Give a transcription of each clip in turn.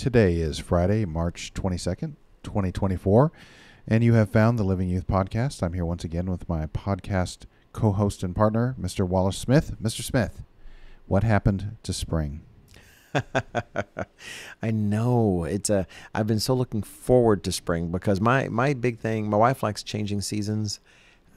Today is Friday, March 22nd, 2024, and you have found the Living Youth Podcast. I'm here once again with my podcast co host and partner, Mr. Wallace Smith. Mr. Smith, what happened to spring? I know it's a. I've been so looking forward to spring because my my big thing. My wife likes changing seasons.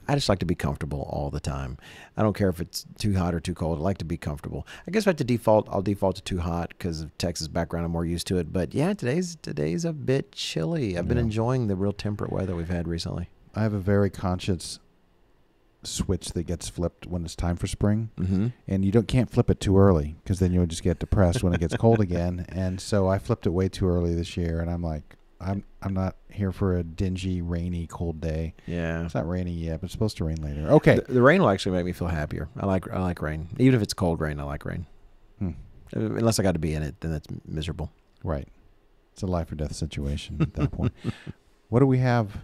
I just like to be comfortable all the time. I don't care if it's too hot or too cold. I like to be comfortable. I guess if I have to default, I'll default to too hot because of Texas background. I'm more used to it. But yeah, today's today's a bit chilly. I've been Yeah. enjoying the real temperate weather we've had recently. I have a very conscious switch that gets flipped when it's time for spring. Mm-hmm. and you don't can't flip it too early because then you'll just get depressed when it gets cold again. And so I flipped it way too early this year, and I'm like, I'm I'm not here for a dingy, rainy, cold day. Yeah. It's not raining yet, but it's supposed to rain later. Okay, The, the rain will actually make me feel happier. I like I like rain, even if it's cold rain. I like rain. Hmm. Uh, Unless I got to be in it, then that's miserable. right. It's a life or death situation at that point. What do we have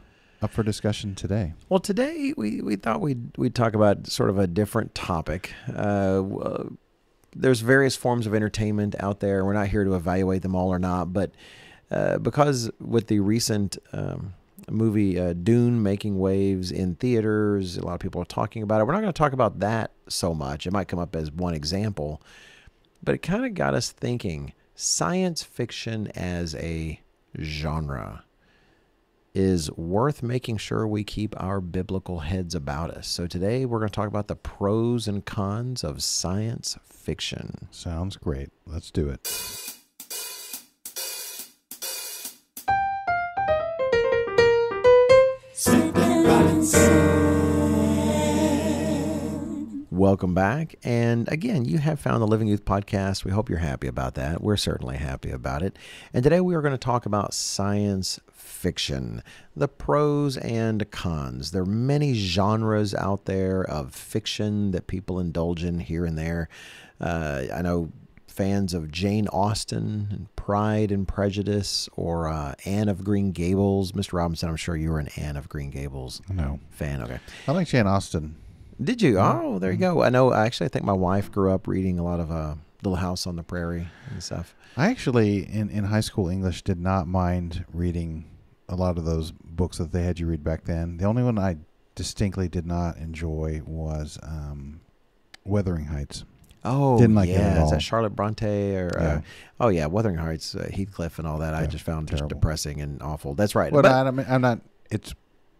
up for discussion today? Well, today we, we thought we'd we'd talk about sort of a different topic. Uh, uh, there's various forms of entertainment out there. We're not here to evaluate them all or not, but uh, because with the recent um, movie uh, Dune making waves in theaters, a lot of people are talking about it. We're not going to talk about that so much. It might come up as one example, but it kind of got us thinking: science fiction as a genre is worth making sure we keep our biblical heads about us. So today we're going to talk about the pros and cons of science fiction. Sounds great. Let's do it. Welcome back. And again, you have found the Living Youth podcast. We hope you're happy about that. We're certainly happy about it. And today we are going to talk about science fiction, the pros and cons. There are many genres out there of fiction that people indulge in here and there. Uh, I know fans of Jane Austen and Pride and Prejudice or uh, Anne of Green Gables. Mr. Robinson, I'm sure you were an Anne of Green Gables No, fan. Okay. I like Jane Austen. Did you? Oh, there you go. I know. Actually, I think my wife grew up reading a lot of uh, Little House on the Prairie and stuff. I actually, in, in high school English, did not mind reading a lot of those books that they had you read back then. The only one I distinctly did not enjoy was um, Wuthering Heights. Oh, Didn't like yeah. Is that Charlotte Bronte or? Uh, oh yeah, Wuthering Heights, uh, Heathcliff, and all that. I just found just depressing and awful. That's right. But, But- I, I'm not. It's.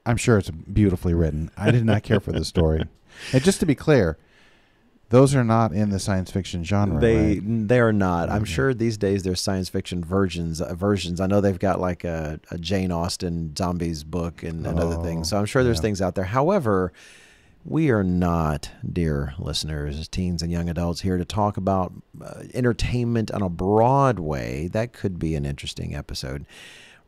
I'm sure it's beautifully written. I did not care for the story. And just to be clear, those are not in the science fiction genre. They right? they are not. I'm sure these days there's science fiction versions uh, versions. I know they've got like a, a Jane Austen zombies book and, and other Oh, things. So I'm sure there's yeah. things out there. However, we are not, dear listeners, teens and young adults, here to talk about uh, entertainment on a broad way. That could be an interesting episode.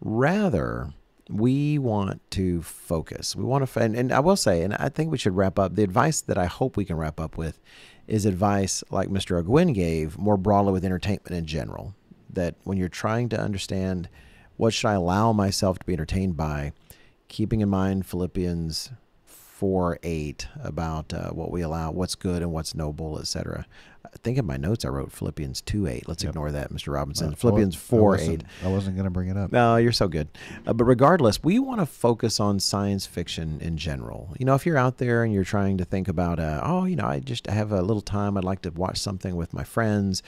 Rather, we want to focus. We want to, and, and I will say, and I think we should wrap up. The advice that I hope we can wrap up with is advice like Mr. Ogwyn gave more broadly with entertainment in general. That when you're trying to understand what should I allow myself to be entertained by, keeping in mind Philippians 4 8 about uh, what we allow, what's good and what's noble, etc. I think in my notes I wrote Philippians 2 8. Let's Yep. ignore that, Mr. Robinson. Uh, Philippians I 4 wasn't- 8. I wasn't going to bring it up. No, you're so good. Uh, but regardless, we want to focus on science fiction in general. You know, if you're out there and you're trying to think about, uh, oh, you know, I just have a little time, I'd like to watch something with my friends.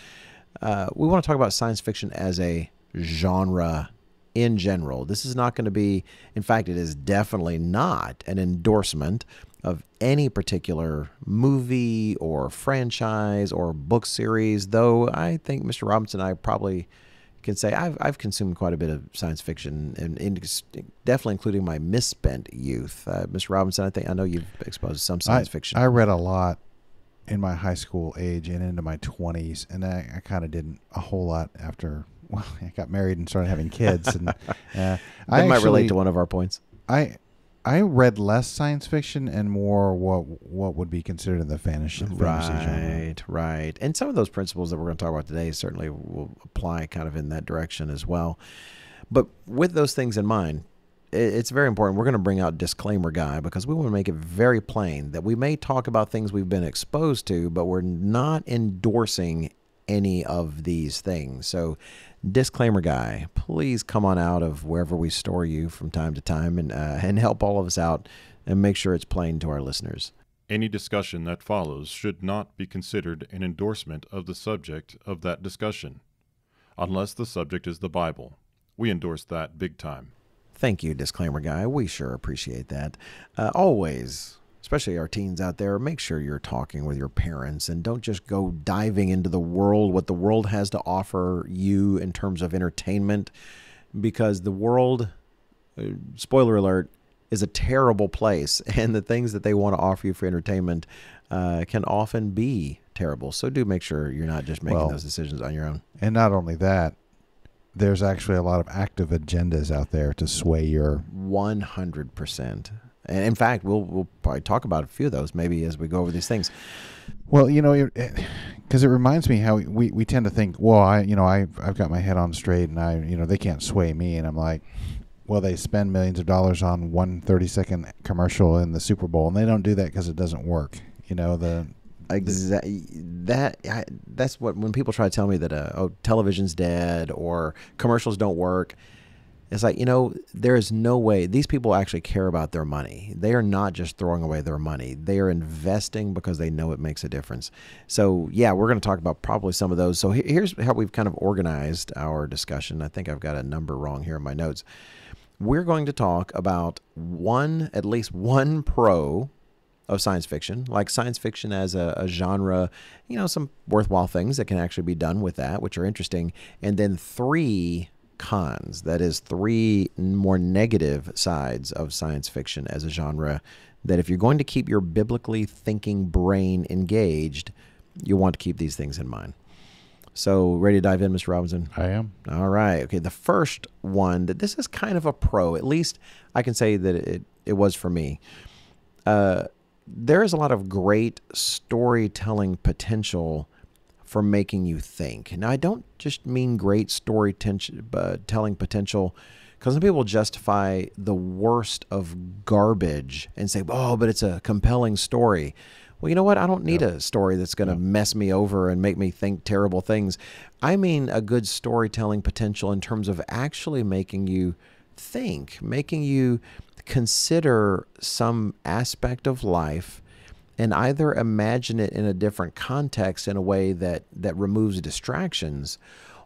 Uh, we want to talk about science fiction as a genre in general. This is not going to be, in fact, it is definitely not an endorsement of any particular movie or franchise or book series, though I think Mr. Robinson and I probably can say I've, I've consumed quite a bit of science fiction and, and definitely including my misspent youth. Uh, Mr. Robinson, I think I know you've exposed some science I, fiction. I read a lot in my high school age and into my 20s, and I, I kind of didn't a whole lot after. Well, I got married and started having kids, and uh, that I might relate to one of our points. I I read less science fiction and more what what would be considered in the fantasy, fantasy genre. Right, right. And some of those principles that we're going to talk about today certainly will apply kind of in that direction as well. But with those things in mind, it's very important. We're going to bring out disclaimer guy because we want to make it very plain that we may talk about things we've been exposed to, but we're not endorsing any of these things. So, disclaimer guy, please come on out of wherever we store you from time to time and uh, and help all of us out and make sure it's plain to our listeners. Any discussion that follows should not be considered an endorsement of the subject of that discussion, unless the subject is the Bible. We endorse that big time. Thank you, disclaimer guy. We sure appreciate that. Uh, always, especially our teens out there, make sure you're talking with your parents and don't just go diving into the world, what the world has to offer you in terms of entertainment, because the world, uh, spoiler alert, is a terrible place, and the things that they want to offer you for entertainment uh, can often be terrible. So do make sure you're not just making Well- those decisions on your own. And not only that, there's actually a lot of active agendas out there to sway your. One hundred percent. And in fact, we'll we'll probably talk about a few of those maybe as we go over these things. Well, you know, because it, reminds me how we, we tend to think, well, I you know I I've got my head on straight, and I you know they can't sway me, and I'm like, well, they spend millions of dollars on one 30 second commercial in the Super Bowl, and they don't do that because it doesn't work. You know the Exactly. That I, that's what when people try to tell me that uh, oh television's dead or commercials don't work. It's like you know there is no way these people actually care about their money. They are not just throwing away their money. They are investing because they know it makes a difference. So yeah, we're going to talk about probably some of those. So here's how we've kind of organized our discussion. I think I've got a number wrong here in my notes. We're going to talk about one, at least one pro of science fiction, like science fiction as a, a genre, you know, some worthwhile things that can actually be done with that, which are interesting. And then three cons, that is, three more negative sides of science fiction as a genre. That if you're going to keep your biblically thinking brain engaged, you want to keep these things in mind. So, ready to dive in, Mr. Robinson? I am. All right. Okay. The first one that this is kind of a pro. At least I can say that it it was for me. Uh, there is a lot of great storytelling potential for making you think. Now, I don't just mean great storytelling uh, potential because some people justify the worst of garbage and say, "Oh, but it's a compelling story." Well, you know what? I don't need a story that's going to mess me over and make me think terrible things. I mean a good storytelling potential in terms of actually making you think, making you consider some aspect of life and either imagine it in a different context in a way that that removes distractions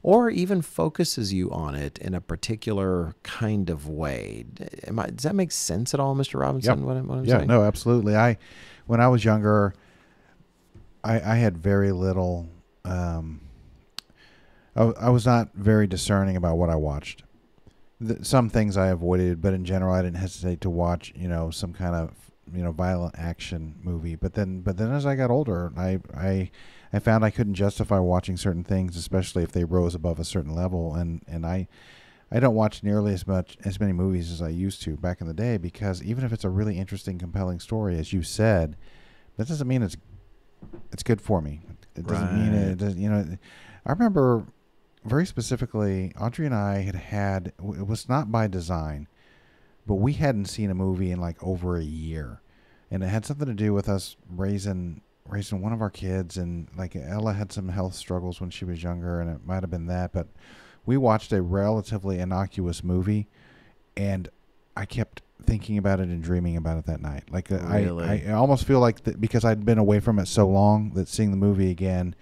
or even focuses you on it in a particular kind of way. I, does that make sense at all, Mr. Robinson? Yep. What, what I'm yeah, saying? no, absolutely. I, when I was younger, I, I had very little. Um, I, was not very discerning about what I watched. Some things I avoided, but in general, I didn't hesitate to watch. You know, some kind of you know violent action movie. But then, but then as I got older, I I I found I couldn't justify watching certain things, especially if they rose above a certain level. And and I I don't watch nearly as much as many movies as I used to back in the day because even if it's a really interesting, compelling story, as you said, that doesn't mean it's it's good for me. It doesn't mean Right. it. Does, you know, I remember very specifically, Audrey and I had had. It was not by design, but we hadn't seen a movie in like over a year, and it had something to do with us raising raising one of our kids, and like Ella had some health struggles when she was younger, and it might have been that, but we watched a relatively innocuous movie, and I kept thinking about it and dreaming about it that night. Like uh, Really? I, I almost feel like that because I'd been away from it so long that seeing the movie again,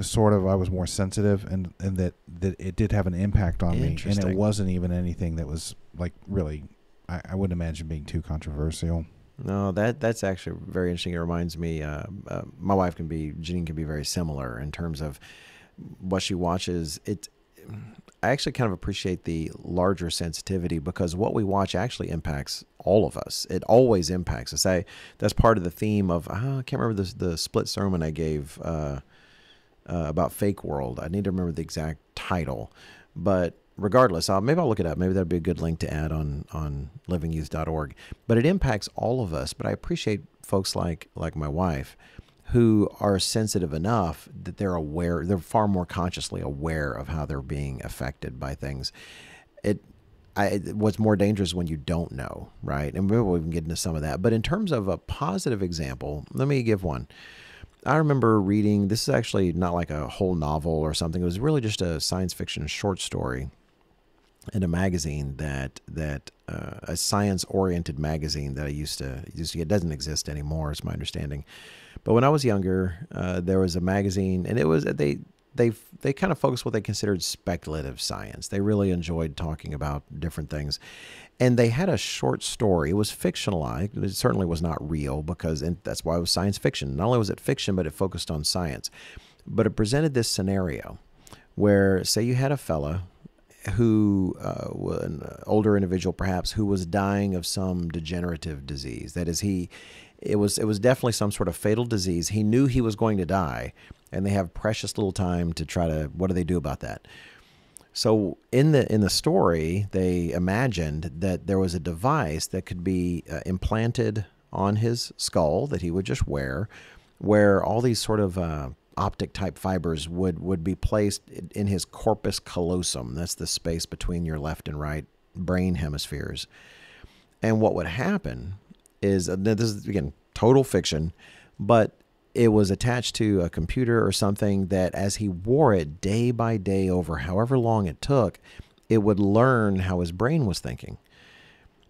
sort of I was more sensitive and and that that it did have an impact on me, and it wasn't even anything that was like really. I, I wouldn't imagine being too controversial. No, that that's actually very interesting. It reminds me, uh, uh, my wife can be Janine can be very similar in terms of what she watches. It, I actually kind of appreciate the larger sensitivity because what we watch actually impacts all of us. It always impacts us. I that's part of the theme of ah, I can't remember the the split sermon I gave uh, uh, about fake world. I need to remember the exact title, but regardless, I'll, maybe I'll look it up. Maybe that'd be a good link to add on on livingyouth.org. But it impacts all of us. But I appreciate folks like like my wife who are sensitive enough that they're aware. They're far more consciously aware of how they're being affected by things. It. I, what's more dangerous when you don't know, right? And maybe we can get into some of that. But in terms of a positive example, let me give one I remember reading. This is actually not like a whole novel or something. It was really just a science fiction short story in a magazine that that uh, a science oriented magazine that I used to used to get doesn't exist anymore, is my understanding. But when I was younger, uh, there was a magazine, and it was they they they kind of focused what they considered speculative science. They really enjoyed talking about different things, and they had a short story. It was fictionalized. It certainly was not real because, and that's why it was science fiction. Not only was it fiction, but it focused on science. But it presented this scenario where, say, you had a fella who uh, an older individual perhaps who was dying of some degenerative disease. That is he it was it was definitely some sort of fatal disease. He knew he was going to die and they have precious little time to try to what do they do about that? So in the in the story they imagined that there was a device that could be uh, implanted on his skull that he would just wear where all these sort of uh, optic type fibers would, would be placed in his corpus callosum. That's the space between your left and right brain hemispheres. And what would happen is uh, this is, again, total fiction, but it was attached to a computer or something that as he wore it day by day over however long it took, it would learn how his brain was thinking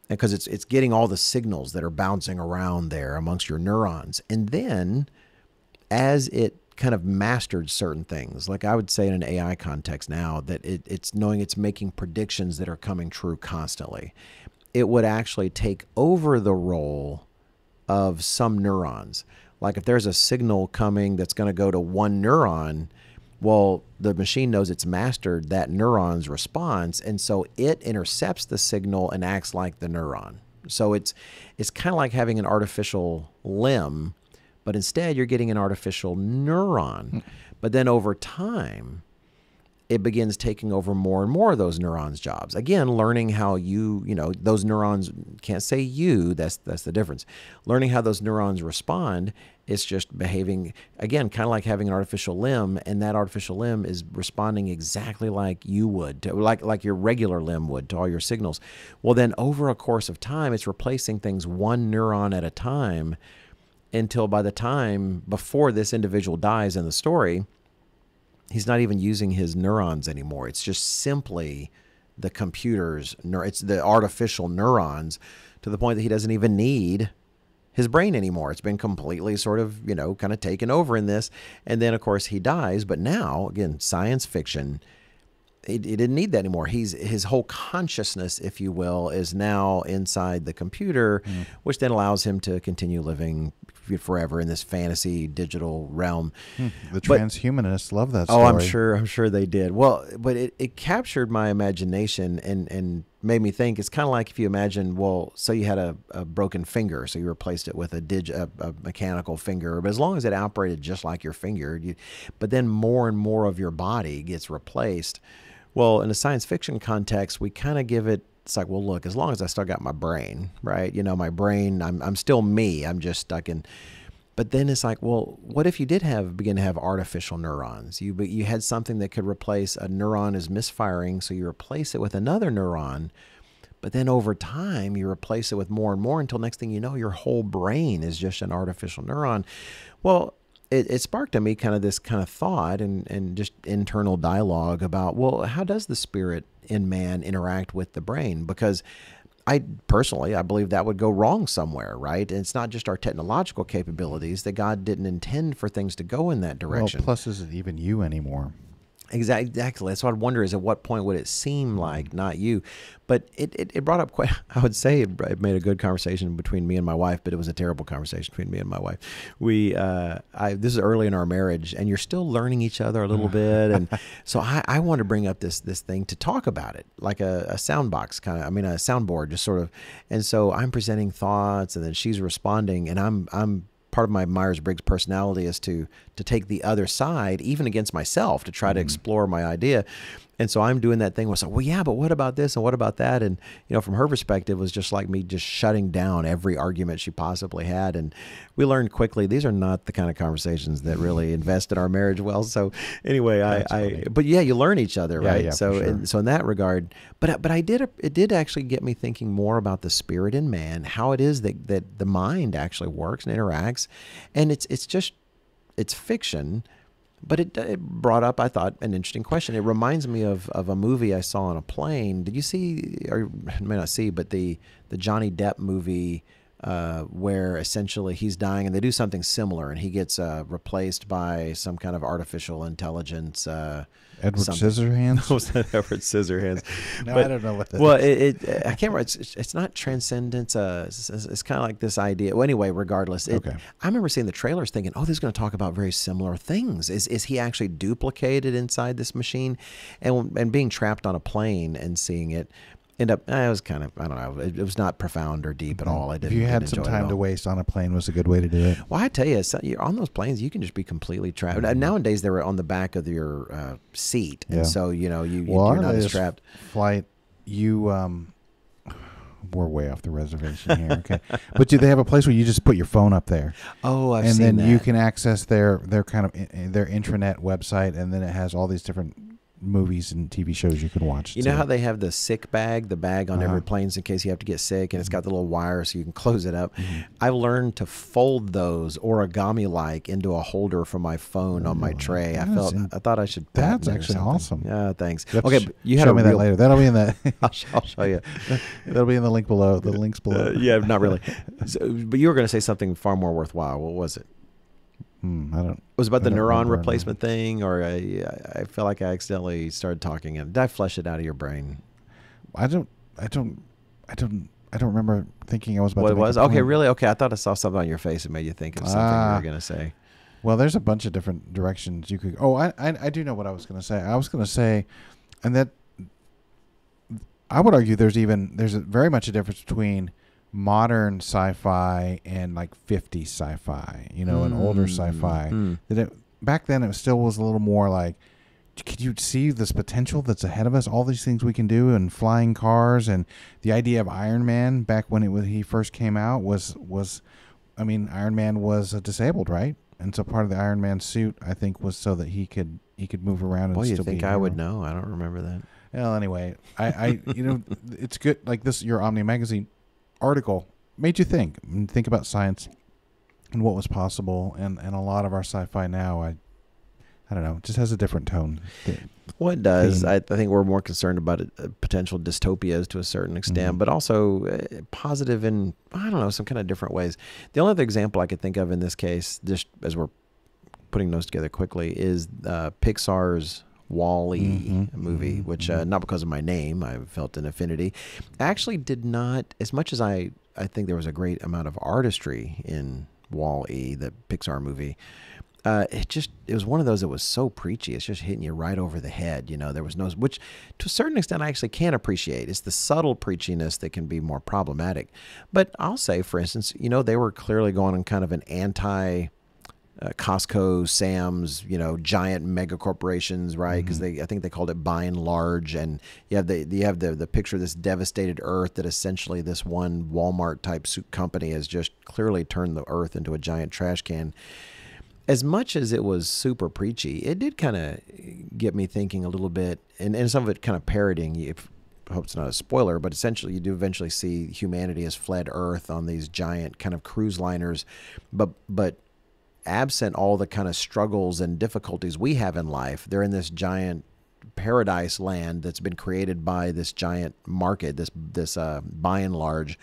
because it's it's getting all the signals that are bouncing around there amongst your neurons and then as it kind of mastered certain things. Like I would say in an AI context now that it, it's knowing it's making predictions that are coming true constantly. It would actually take over the role of some neurons. Like if there's a signal coming that's going to go to one neuron, well, the machine knows it's mastered that neuron's response, and so it intercepts the signal and acts like the neuron. So it's it's kind of like having an artificial limb but instead you're getting an artificial neuron. Mm. But then over time, it begins taking over more and more of those neurons' jobs. Again, learning how you, you know, those neurons can't say you, that's that's the difference. Learning how those neurons respond it's just behaving again, kind of like having an artificial limb, and that artificial limb is responding exactly like you would, to, like like your regular limb would to all your signals. Well, then over a course of time, it's replacing things one neuron at a time until by the time before this individual dies in the story, he's not even using his neurons anymore. It's just simply the computer's it's the artificial neurons to the point that he doesn't even need his brain anymore. It's been completely sort of, you know, kind of taken over in this. And then of course he dies, but now, again, science fiction he, he, didn't need that anymore. He's his whole consciousness, if you will, is now inside the computer, mm. which then allows him to continue living forever in this fantasy digital realm. Hmm. The transhumanists love that. Story. Oh, I'm sure. I'm sure they did. Well, but it, it captured my imagination and and made me think. It's kind of like if you imagine, well, so you had a, a broken finger, so you replaced it with a dig a, a, mechanical finger, but as long as it operated just like your finger, you, but then more and more of your body gets replaced. Well, in a science fiction context, we kind of give it it's like, well, look, as long as I still got my brain, right? You know, my brain, I'm, I'm still me. I'm just stuck in. But then it's like, well, what if you did have begin to have artificial neurons? You but you had something that could replace a neuron is misfiring, so you replace it with another neuron. But then over time, you replace it with more and more until next thing you know, your whole brain is just an artificial neuron. Well, it, it sparked in me kind of this kind of thought and, and just internal dialogue about, well, how does the spirit in man interact with the brain? Because I personally, I believe that would go wrong somewhere, right? And it's not just our technological capabilities that God didn't intend for things to go in that direction. Well, plus, is it even you anymore? Exactly. Exactly. So I'd wonder is at what point would it seem like not you? But it, it, it brought up quite, I would say it, made a good conversation between me and my wife, but it was a terrible conversation between me and my wife. We, uh, I, this is early in our marriage and you're still learning each other a little bit. And so I, I want to bring up this, this thing to talk about it, like a, a sound box kind of, I mean, a soundboard, just sort of. And so I'm presenting thoughts and then she's responding and I'm, I'm, part of my Myers Briggs personality is to to take the other side, even against myself, to try mm-hmm. to explore my idea. And so I'm doing that thing where it's like, well, yeah, but what about this and what about that? And you know, from her perspective, was just like me just shutting down every argument she possibly had. And we learned quickly these are not the kind of conversations that really invest in our marriage well. So anyway, I, I, but yeah, you learn each other, yeah, right? Yeah, so sure. and, so in that regard, but but I did it did actually get me thinking more about the spirit in man, how it is that that the mind actually works and interacts, and it's it's just it's fiction, but it, it brought up, I thought, an interesting question. It reminds me of, of a movie I saw on a plane. Did you see, or may not see, but the the Johnny Depp movie uh, where essentially he's dying and they do something similar and he gets uh, replaced by some kind of artificial intelligence. Uh, Edward something. Scissorhands. was that Edward Scissorhands? no, But- I don't know what that well, is. it, it I can't remember. It's, it's not transcendence. Uh, it's, it's kind of like this idea. Well, anyway, regardless, it, Okay. I remember seeing the trailers, thinking, "Oh, this is going to talk about very similar things." Is is he actually duplicated inside this machine, and and being trapped on a plane and seeing it end up? I was kind of I don't know. It, it was not profound or deep at all. I didn't. you had some enjoy it at time to waste on a plane, was a good way to do it. Well, I tell you, so- you're on those planes, you can just be completely trapped. Mm-hmm. Nowadays, they're on the back of your uh, seat, and Yeah. so you know you, Well, you're not as trapped. flight, you um, we're way off the reservation here. Okay, but do they have a place where you just put your phone up there, Oh, I've and seen then that. you can access their their kind of their intranet website, and then it has all these different movies and TV shows you can watch. You know too. how they have the sick bag, the bag on Uh-huh. every plane in case you have to get sick, and it's got the little wire so you can close it up. Mm-hmm. I've learned to fold those origami like into a holder for my phone on my tray. I felt in- I thought I should. that's patent it or actually awesome. Yeah, thanks. Okay, you had show a me real, that later. That'll be in the I'll, I'll show you. that'll be in the link below. The links below. Uh, yeah, not really. So, but you were going to say something far more worthwhile. What was it? Hmm, I don't. It was about I the neuron replacement thing, or I, I feel like I accidentally started talking. And did I flush it out of your brain? I don't. I don't. I don't. I don't remember thinking I was about What to it make a was? Okay, really? Okay, I thought I saw something on your face that made you think of something you Ah. were going to say. Well, there's a bunch of different directions you could. Oh, I I, I do know what I was going to say. I was going to say, and that I would argue there's even there's a, very much a difference between modern sci-fi and like 50s sci-fi. You know, and older Mm, sci-fi. mm. That it, back then it still was a little more like. Could you see this potential that's ahead of us? All these things we can do, and flying cars, and the idea of Iron Man back when it was he first came out was was, I mean, Iron Man was uh, disabled, right? And so part of the Iron Man suit, I think, was so that he could he could move around. And Boy, you think I would know? I don't remember that. Well, anyway, I, I you know, it's good. Like this, your Omni magazine article made you think, think about science and what was possible, and and a lot of our sci-fi now, I, I don't know, just has a different tone. Well, it does. theme. I, I think we're more concerned about uh, potential dystopias to a certain extent, Mhm. but also uh, positive in, I don't know, some kind of different ways. The only other example I could think of in this case, just as we're putting those together quickly, is uh, Pixar's Wall-E Mhm, movie, mhm, which uh, mhm. not because of my name, I felt an affinity. Actually, did not as much as I. I think there was a great amount of artistry in Wall-E, the Pixar movie. Uh, it just it was one of those that was so preachy. It's just hitting you right over the head. You know, there was no which to a certain extent I actually can appreciate. It's the subtle preachiness that can be more problematic. But I'll say, for instance, you know, they were clearly going on kind of an anti uh, Costco, Sam's, you know, giant mega corporations, right? Because they, I think they called it Buy n Large, and you have the you have the the picture of this devastated Earth that essentially this one Walmart type suit company has just clearly turned the Earth into a giant trash can. As much as it was super preachy, it did kind of get me thinking a little bit, and, and some of it kind of parroting. If, I hope it's not a spoiler, but essentially you do eventually see humanity has fled Earth on these giant kind of cruise liners, but but absent all the kind of struggles and difficulties we have in life, they're in this giant paradise land that's been created by this giant market, this this uh, Buy n Large,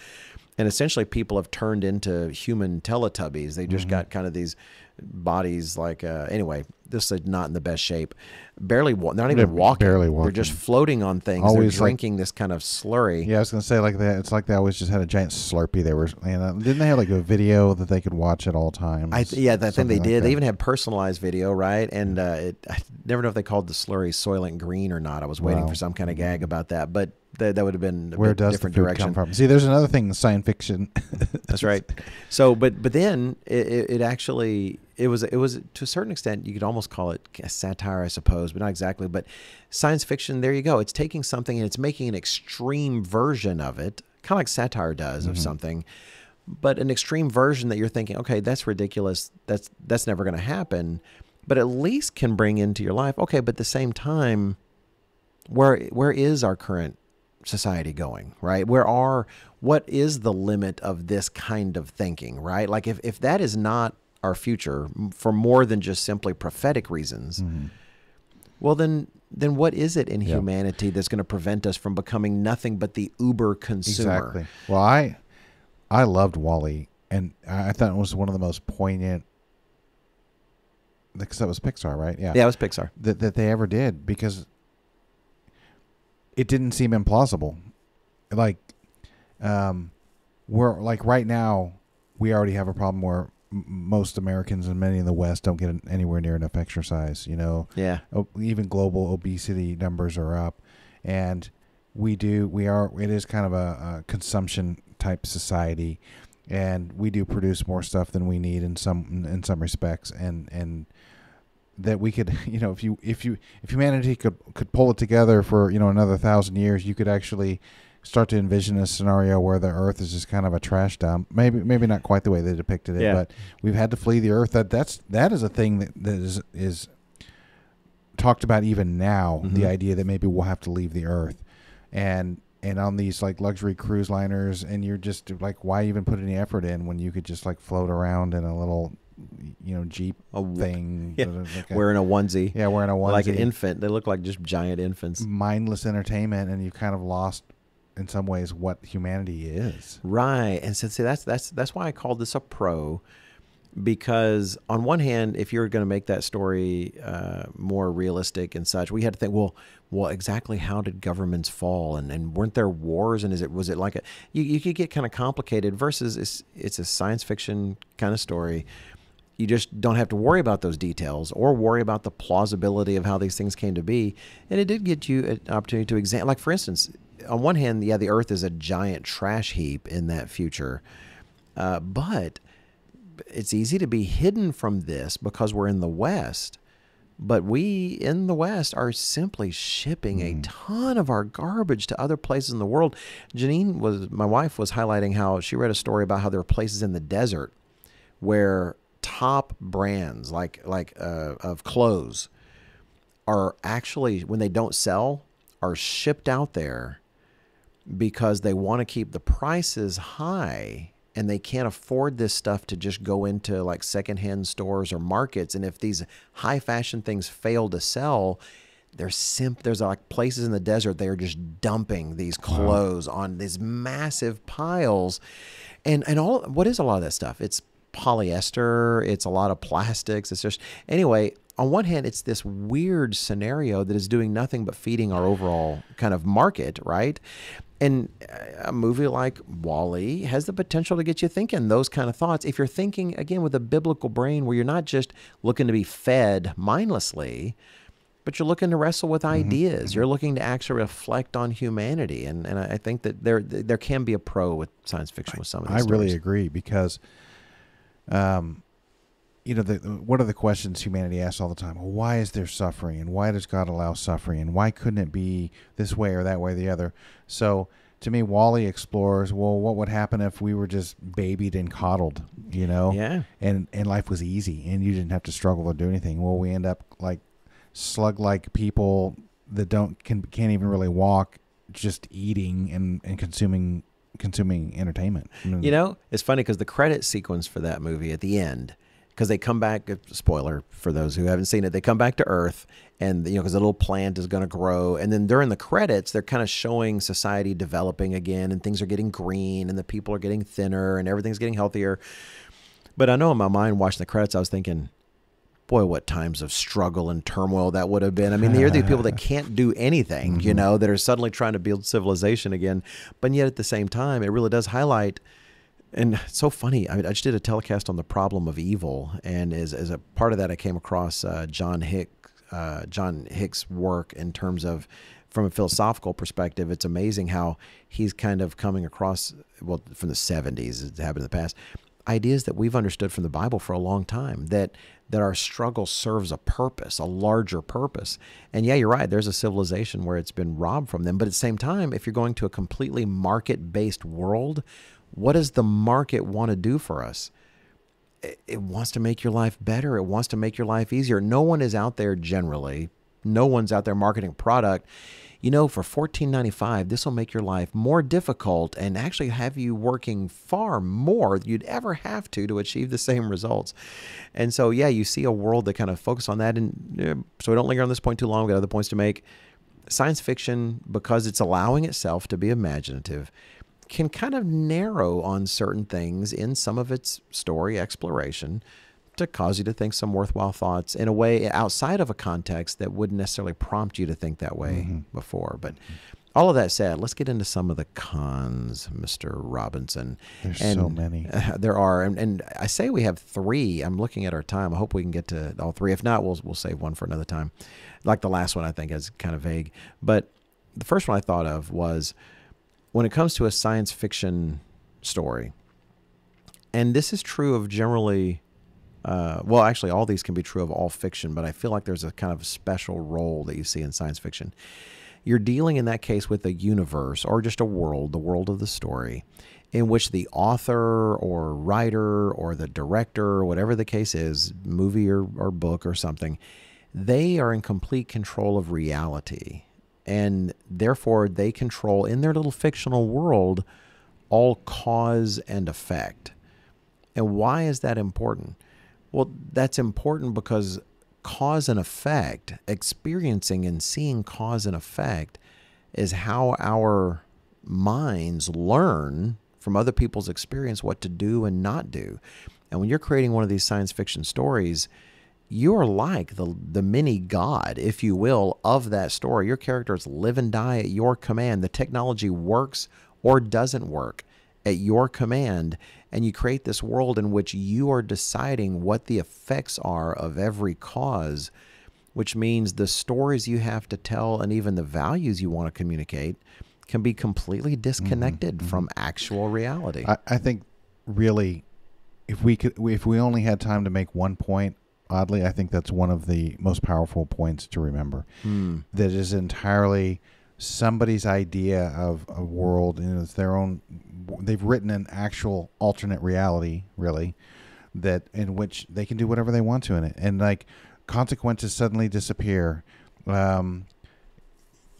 and essentially people have turned into human Teletubbies. They just got kind of these bodies like uh, anyway. This is not in the best shape. Barely, wa- not even They're walking. barely They're just floating on things. Always they're like- drinking this kind of slurry. Yeah, I was gonna say like that. It's like they always just had a giant Slurpee. They were, you know, didn't they have like a video that they could watch at all times? I th- yeah, I think they like did. that. They even had personalized video, right? And uh, it, I never know if they called the slurry Soylent Green or not. I was waiting Wow. for some kind of gag about that, but th- that would have been a Where does different the food direction. come from? See, there's another thing in science fiction. That's right. So, but but then it, it actually it was it was to a certain extent you could almost call it a satire, I suppose, but not exactly. But science fiction, there you go. It's taking something and it's making an extreme version of it, kind of like satire does Mm-hmm. of something, but an extreme version that you're thinking, okay, that's ridiculous. That's that's never going to happen. But at least can bring into your life, okay. But at the same time, where where is our current society going right where are what is the limit of this kind of thinking right like if, if that is not our future for more than just simply prophetic reasons, well then then what is it in Mm-hmm. Yeah. humanity that's going to prevent us from becoming nothing but the uber consumer? Exactly. Well, I I loved Wall-E, and I thought it was one of the most poignant. Because that was Pixar, right? Yeah. Yeah, it was Pixar. That that they ever did because it didn't seem implausible. Like, um, we're like right now, we already have a problem where most Americans and many in the West don't get anywhere near enough exercise. You know, Yeah. even global obesity numbers are up and we do we are it is kind of a, a consumption type society and we do produce more stuff than we need in some in some respects and and that we could you know if you if you if humanity could could pull it together for you know another thousand years you could actually start to envision a scenario where the earth is just kind of a trash dump maybe maybe not quite the way they depicted it Yeah. but we've had to flee the earth that that's that is a thing that, that is is talked about even now the Mhm. idea that maybe we'll have to leave the earth and and on these like luxury cruise liners and you're just like why even put any effort in when you could just like float around in a little you know jeep A thing Yeah, like a- Wearing a onesie. yeah wearing a onesie Like an infant. They look like just giant infants. mindless entertainment and you kind of lost in some ways what humanity is Right. And so see that's that's that's why I called this a pro because on one hand, if you're going to make that story uh, more realistic and such, we had to think, well, well, exactly how did governments fall, and, and weren't there wars, and is it was it like a you, you could get kind of complicated versus it's it's a science fiction kind of story. You just don't have to worry about those details or worry about the plausibility of how these things came to be. And it did get you an opportunity to examine, like for instance, on one hand, yeah, the Earth is a giant trash heap in that future, uh, but it's easy to be hidden from this because we're in the West. But we in the West are simply shipping a ton of our garbage to other places in the world. Janine was, my wife was highlighting how she read a story about how there are places in the desert where top brands like like uh, of clothes are actually when they don't sell are shipped out there because they want to keep the prices high and they can't afford this stuff to just go into like secondhand stores or markets. And if these high fashion things fail to sell there's simp there's like places in the desert they are just dumping these clothes on these massive piles. And and all what is a lot of that stuff? It's polyester it's a lot of plastics it's just anyway on one hand it's this weird scenario that is doing nothing but feeding our overall kind of market right and uh, a movie like Wall-E has the potential to get you thinking those kind of thoughts. If you're thinking again with a biblical brain where you're not just looking to be fed mindlessly, but you're looking to wrestle with ideas. You're looking to actually reflect on humanity. And, and I think that there there can be a pro with science fiction with some of these I really agree because, um, you know, the, the, what are the questions humanity asks all the time? Well, why is there suffering, and why does God allow suffering, and why couldn't it be this way or that way or the other? So, to me, Wall-E explores. Well, what would happen if we were just babied and coddled? You know, Yeah. and and life was easy, and you didn't have to struggle or do anything. Well, we end up like slug-like people that don't can can't even really walk, just eating and and consuming consuming entertainment. You know, it's funny because the credit sequence for that movie at the end, because they come back. Spoiler for those who haven't seen it, they come back to Earth, and you know, because the little plant is going to grow, and then during the credits, they're kind of showing society developing again, and things are getting green, and the people are getting thinner, and everything's getting healthier. But I know in my mind, watching the credits, I was thinking, boy, what times of struggle and turmoil that would have been. I mean, there are the people that can't do anything, you mm-hmm. know, that are suddenly trying to build civilization again. But yet at the same time, it really does highlight. And it's so funny. I, mean, I just did a telecast on the problem of evil, and as, as a part of that, I came across uh, John Hick, uh, John Hick's work in terms of, from a philosophical perspective, it's amazing how he's kind of coming across. Well, from the '70s, it happened in the past. Ideas that we've understood from the Bible for a long time that that our struggle serves a purpose, a larger purpose. And yeah, you're right. There's a civilization where it's been robbed from them. But at the same time, if you're going to a completely market based world, what does the market want to do for us? It, wants to make your life better. It wants to make your life easier. No one is out there generally, no one's out there marketing product you know, for fourteen ninety five, this will make your life more difficult and actually have you working far more than you'd ever have to to achieve the same results. And so, yeah, you see a world that kind of focus on that. And so, we don't linger on this point too long. We've got other points to make. Science fiction, because it's allowing itself to be imaginative, can kind of narrow on certain things in some of its story exploration to cause you to think some worthwhile thoughts in a way outside of a context that wouldn't necessarily prompt you to think that way Mm-hmm. before. But all of that said, let's get into some of the cons, Mr. Robinson. There's so many. there are, and, and I say we have three. I'm looking at our time. I hope we can get to all three. If not, we'll we'll save one for another time. Like the last one, I think is kind of vague. But the first one I thought of was when it comes to a science fiction story, and this is true of generally. Uh, well, actually, all these can be true of all fiction, but I feel like there's a kind of special role that you see in science fiction. You're dealing in that case with a universe or just a world, the world of the story, in which the author or writer or the director, or whatever the case is, movie or, or book or something, they are in complete control of reality. And therefore, they control in their little fictional world all cause and effect. And why is that important? Well, that's important because cause and effect, experiencing and seeing cause and effect, is how our minds learn from other people's experience what to do and not do. And when you're creating one of these science fiction stories, you're like the the mini god, if you will, of that story. Your characters live and die at your command. The technology works or doesn't work at your command, and you create this world in which you are deciding what the effects are of every cause, which means the stories you have to tell and even the values you want to communicate can be completely mm-hmm. disconnected mm-hmm. from actual reality. I, I think really, if we could, if we only had time to make one point, oddly, I think that's one of the most powerful points to remember. That is entirely somebody's idea of a world, and it's their own. They've written an actual alternate reality, really, that in which they can do whatever they want to in it, and like consequences suddenly disappear. Um,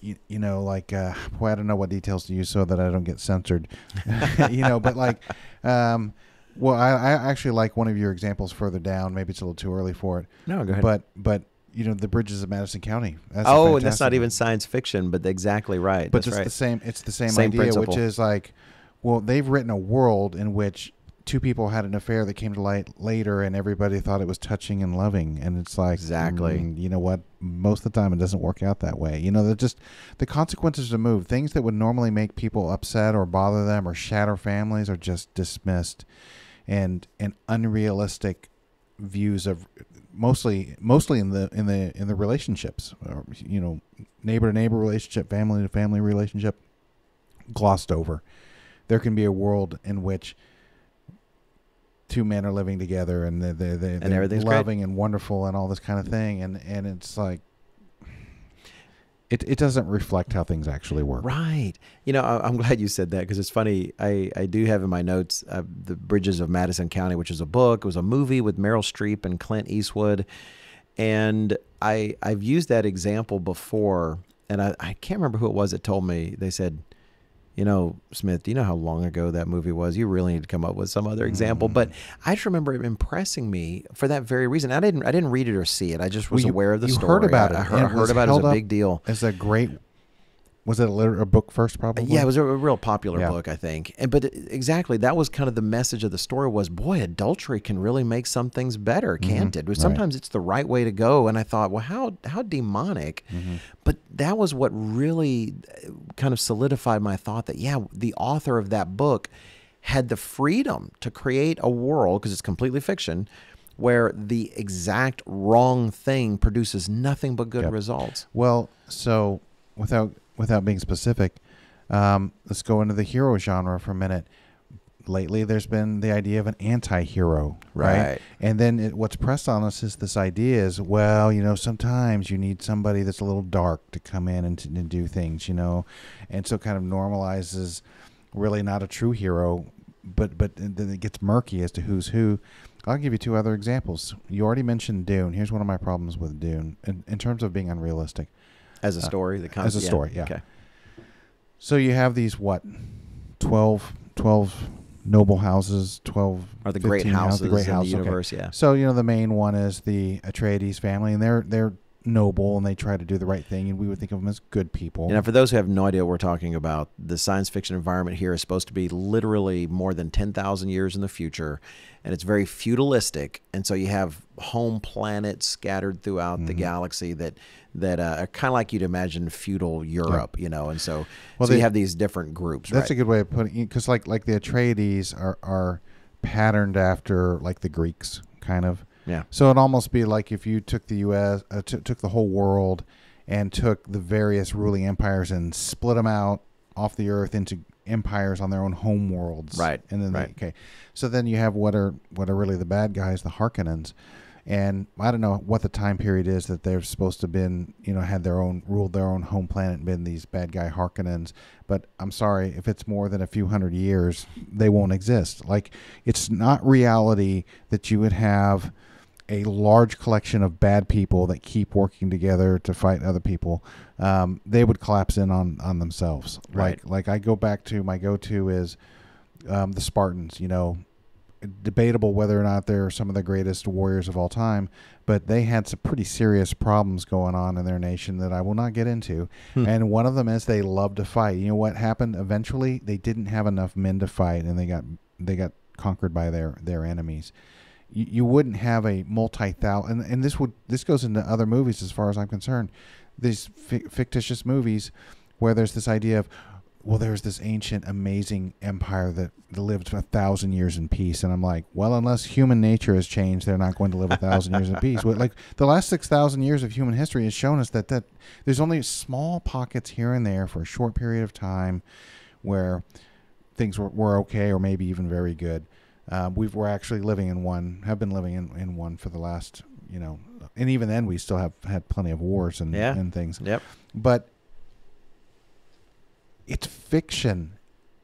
you, you know, like, uh, boy, I don't know what details to use so that I don't get censored. you know, but like, um, well, I, I actually like one of your examples further down. Maybe it's a little too early for it. no, go ahead. But, but you know, the bridges of Madison County. That's oh, and that's not even science fiction, but exactly right. But that's it's right. the same. It's the same, Same idea, principle. which is like, well, they've written a world in which two people had an affair that came to light later, and everybody thought it was touching and loving, and it's like Exactly. mm, you know what? Most of the time, it doesn't work out that way. You know, they're just the consequences removed. Things that would normally make people upset or bother them or shatter families are just dismissed, and and unrealistic views of mostly mostly in the in the in the relationships you know neighbor to neighbor relationship family to family relationship glossed over there can be a world in which two men are living together and they're, they're, they're, they're everything's great. loving and wonderful and all this kind of thing and and it's like it, it doesn't reflect how things actually work Right. You know, I, I'm glad you said that because it's funny. I, I do have in my notes uh, The Bridges of Madison County, which is a book. It was a movie with Meryl Streep and Clint Eastwood. And I, I've used that example before. And I, I can't remember who it was that told me. They said, you know, Smith, do you know how long ago that movie was? You really need to come up with some other example. But Mm. I just remember it impressing me for that very reason. I didn't I didn't read it or see it. I just was Well, you- aware of the you story. heard about I, it, I heard, I heard about it. It was a big deal. it's a great was it a, liter- a book first probably Yeah, it was a, a real popular Yeah. book, I think. And but exactly, that was kind of the message of the story was, boy, adultery can really make some things better, can't it? Mm-hmm. right. Sometimes it's the right way to go. And I thought, well, how how demonic. Mm-hmm. But that was what really uh, kind of solidified my thought that yeah, the author of that book had the freedom to create a world because it's completely fiction where the exact wrong thing produces nothing but good Yep. results. Well, so without without being specific, um, let's go into the hero genre for a minute. Lately, there's been the idea of an anti-hero, right? Right. And then it, what's pressed on us is this idea is, well, you know, sometimes you need somebody that's a little dark to come in and, to, and do things, you know, and so kind of normalizes really not a true hero, but but then it gets murky as to who's who. I'll give you two other examples. You already mentioned Dune. Here's one of my problems with Dune in, in terms of being unrealistic. As a uh, story, the as a yeah, story, yeah. Okay. So you have these what 12, 12 noble houses, twelve Are the great 15 houses the great in house, the okay. universe? Yeah. So you know the main one is the Atreides family, and they're they're noble and they try to do the right thing, and we would think of them as good people. And for those who have no idea what we're talking about, the science fiction environment here is supposed to be literally more than 10,000 years in the future. And it's very feudalistic. And so you have home planets scattered throughout Mm-hmm. the galaxy that that uh, are kind of like you'd imagine feudal Europe, you know. And so, Well, so you have these different groups, That's right? a good way of putting it, because like like the Atreides are are patterned after like the Greeks, kind of. Yeah. So it'd almost be like if you took the U.S. Uh, t- took the whole world and took the various ruling empires and split them out off the earth into empires on their own home worlds. Right, And then they- okay, so then you have what are what are really the bad guys, the Harkonnens. And I don't know what the time period is that they're supposed to have been, you know, had their own ruled their own home planet and been these bad guy Harkonnens. But I'm sorry, if it's more than a few hundred years, they won't exist. Like it's not reality that you would have a large collection of bad people that keep working together to fight other people, um, they would collapse in on on themselves. Right. Like like I go back to my go to is um, the Spartans. You know, debatable whether or not they're some of the greatest warriors of all time, but they had some pretty serious problems going on in their nation that I will not get into. And one of them is they love to fight. You know what happened eventually? They didn't have enough men to fight, and they got they got conquered by their their enemies. You, you wouldn't have a multi thousand, and, and this would this goes into other movies as far as I'm concerned. These fi- fictitious movies where there's this idea of well, there's this ancient, amazing empire that lived a thousand years in peace, and I'm like, well, unless human nature has changed, they're not going to live a thousand years in peace. But like the last six thousand years of human history has shown us that that there's only small pockets here and there for a short period of time where things were, were okay or maybe even very good. Um, we've we're actually living in one, have been living in, in one for the last, you know, and even then we still have had plenty of wars and Yeah. and things Yep. but it's fiction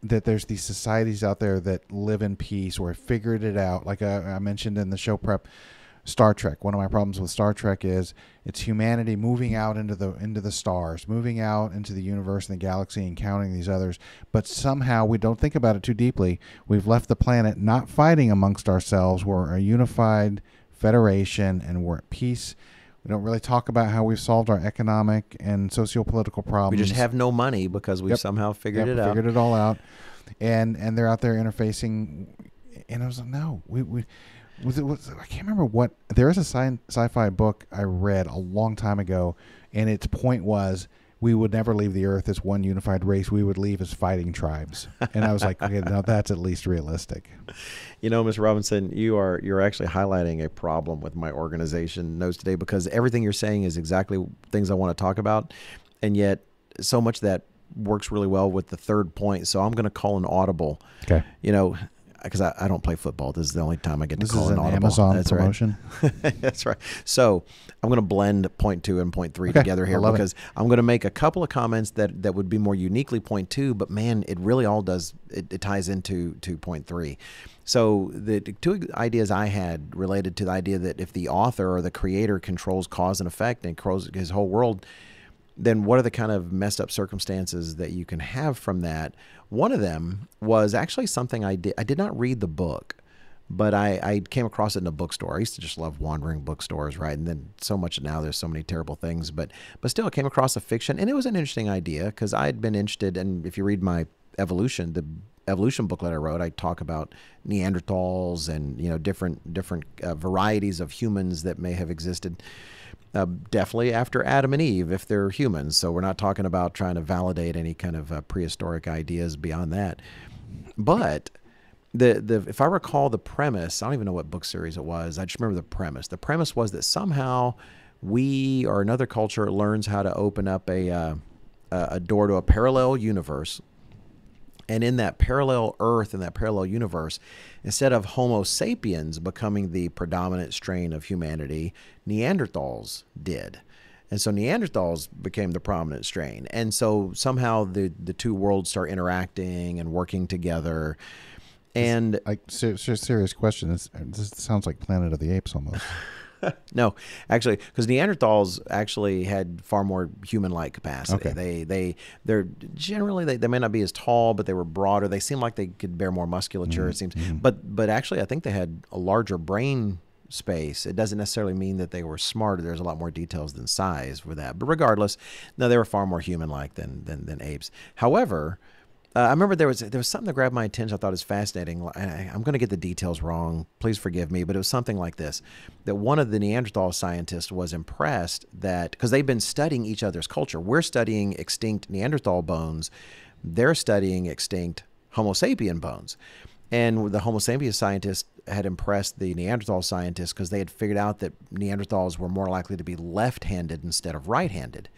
that there's these societies out there that live in peace or figured it out. Like I, I mentioned in the show prep, Star Trek. One of my problems with Star Trek is it's humanity moving out into the into the stars, moving out into the universe and the galaxy, and counting these others. But somehow we don't think about it too deeply. We've left the planet not fighting amongst ourselves. We're a unified federation, and we're at peace. We don't really talk about how we've solved our economic and socio-political problems. We just have no money because we've Yep. somehow figured Yep, it out. Figured it all out, and and they're out there interfacing, and I was like, no, we we. Was it was I can't remember what there is a sci- sci-fi book I read a long time ago, and its point was we would never leave the earth as one unified race. We would leave as fighting tribes, and I was like, okay, now that's at least realistic. You know, Mr. Robinson, you are you're actually highlighting a problem with my organization knows today because everything you're saying is exactly things I want to talk about, and yet so much that works really well with the third point. So I'm going to call an audible. Okay, You know, because I, I don't play football. This is the only time I get this to call is an an audible. Amazon That's promotion. Right. That's right. So I'm going to blend point two and point three Okay, together here love it. because I'm going to make a couple of comments that that would be more uniquely point two, but man, it really all does it, it ties into to point three. So the two ideas I had related to the idea that if the author or the creator controls cause and effect and controls his whole world, then what are the kind of messed up circumstances that you can have from that? One of them was actually something I did. I did not read the book, but I, I came across it in a bookstore. I used to just love wandering bookstores, right? And then so much now there's so many terrible things, but but still, I came across a fiction, and it was an interesting idea because I had been interested. And if you read my evolution, the evolution booklet I wrote, I talk about Neanderthals and you know different different uh, varieties of humans that may have existed. Uh, definitely after Adam and Eve, if they're humans. So we're not talking about trying to validate any kind of uh, prehistoric ideas beyond that. But the the if I recall the premise, I don't even know what book series it was. I just remember the premise. The premise was that somehow we or another culture learns how to open up a uh, a a door to a parallel universe and in that parallel Earth, in that parallel universe, instead of Homo sapiens becoming the predominant strain of humanity, Neanderthals did. And so Neanderthals became the prominent strain. And so somehow the, the two worlds start interacting and working together. And Like ser- ser- serious question. This, this sounds like Planet of the Apes almost. no, actually, because Neanderthals actually had far more human-like capacity. Okay. They they they're generally they, they may not be as tall, but they were broader. They seem like they could bear more musculature. It mm-hmm. seems, mm-hmm. but but actually, I think they had a larger brain space. It doesn't necessarily mean that they were smarter. There's a lot more details than size for that. But regardless, no, they were far more human-like than than, than apes. However. Uh, I remember there was there was something that grabbed my attention. I thought was fascinating. I, I'm going to get the details wrong. Please forgive me, but it was something like this: that one of the Neanderthal scientists was impressed that because they've been studying each other's culture. We're studying extinct Neanderthal bones. They're studying extinct Homo sapien bones. And the Homo sapien scientist had impressed the Neanderthal scientists because they had figured out that Neanderthals were more likely to be left-handed instead of right-handed.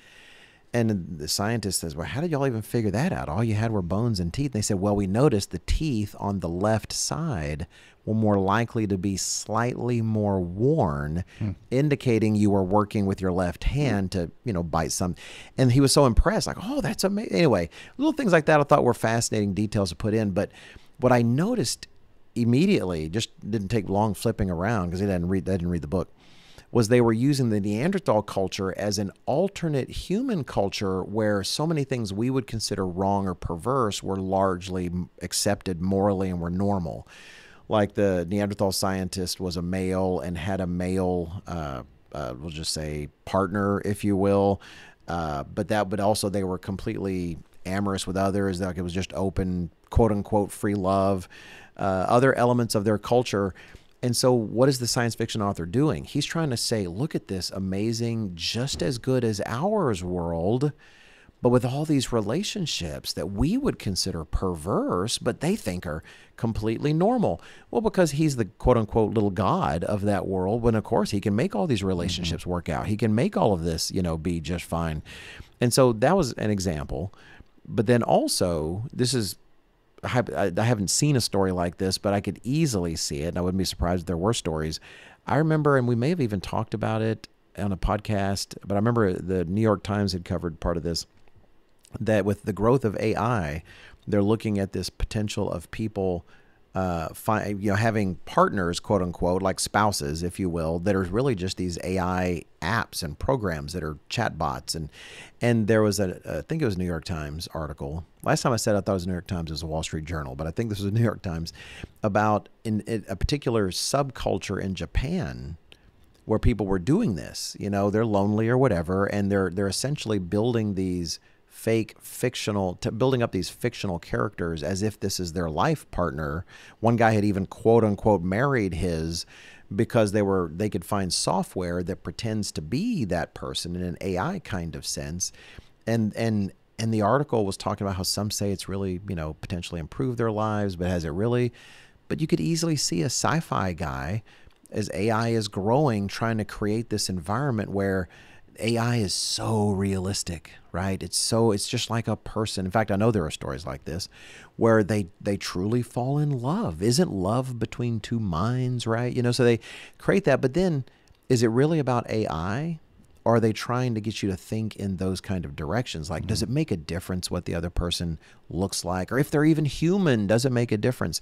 And the scientist says, Well, how did y'all even figure that out? All you had were bones and teeth. They said, Well, we noticed the teeth on the left side were more likely to be slightly more worn, hmm. indicating you were working with your left hmm. hand to, you know, bite some. And he was so impressed, like, Oh, that's amazing. Anyway, little things like that I thought were fascinating details to put in. But what I noticed immediately, just didn't take long flipping around because I didn't read, I didn't read the book was they were using the Neanderthal culture as an alternate human culture where so many things we would consider wrong or perverse were largely accepted morally and were normal. Like the Neanderthal scientist was a male and had a male, uh, uh, we'll just say partner, if you will. Uh, but that, but also they were completely amorous with others. Like it was just open, quote unquote, free love. Uh, other elements of their culture and so, what is the science fiction author doing? He's trying to say, look at this amazing, just as good as ours world, but with all these relationships that we would consider perverse, but they think are completely normal. Well, because he's the quote unquote little god of that world, when of course he can make all these relationships mm-hmm. work out. He can make all of this, you know, be just fine. And so, that was an example. But then also, this is I haven't seen a story like this, but I could easily see it, and I wouldn't be surprised if there were stories. I remember, and we may have even talked about it on a podcast, but I remember the New York Times had covered part of this. That with the growth of AI, they're looking at this potential of people uh, find, you know, having partners, quote unquote, like spouses, if you will, that are really just these AI apps and programs that are chatbots. And and there was a, I think it was New York Times article. Last time I said I thought it was New York Times, it was a Wall Street Journal, but I think this was a New York Times about in, in a particular subculture in Japan where people were doing this. You know, they're lonely or whatever, and they're they're essentially building these fake fictional building up these fictional characters as if this is their life partner. One guy had even quote unquote married his because they were they could find software that pretends to be that person in an AI kind of sense. And and and the article was talking about how some say it's really you know potentially improved their lives but has it really? But you could easily see a sci-fi guy as AI is growing trying to create this environment where AI is so realistic, right? It's so it's just like a person. In fact, I know there are stories like this where they they truly fall in love. Isn't love between two minds, right? You know, so they create that, but then is it really about AI? Or are they trying to get you to think in those kind of directions? Like, mm-hmm. does it make a difference what the other person looks like? Or if they're even human, does it make a difference?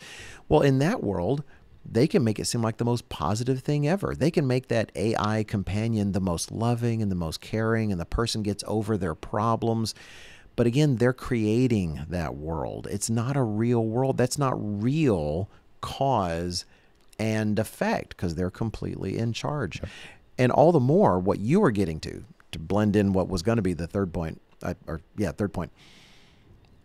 Well, in that world, they can make it seem like the most positive thing ever. They can make that AI companion the most loving and the most caring, and the person gets over their problems. But again, they're creating that world. It's not a real world. That's not real cause and effect because they're completely in charge. And all the more, what you were getting to, to blend in what was going to be the third point, uh, or yeah, third point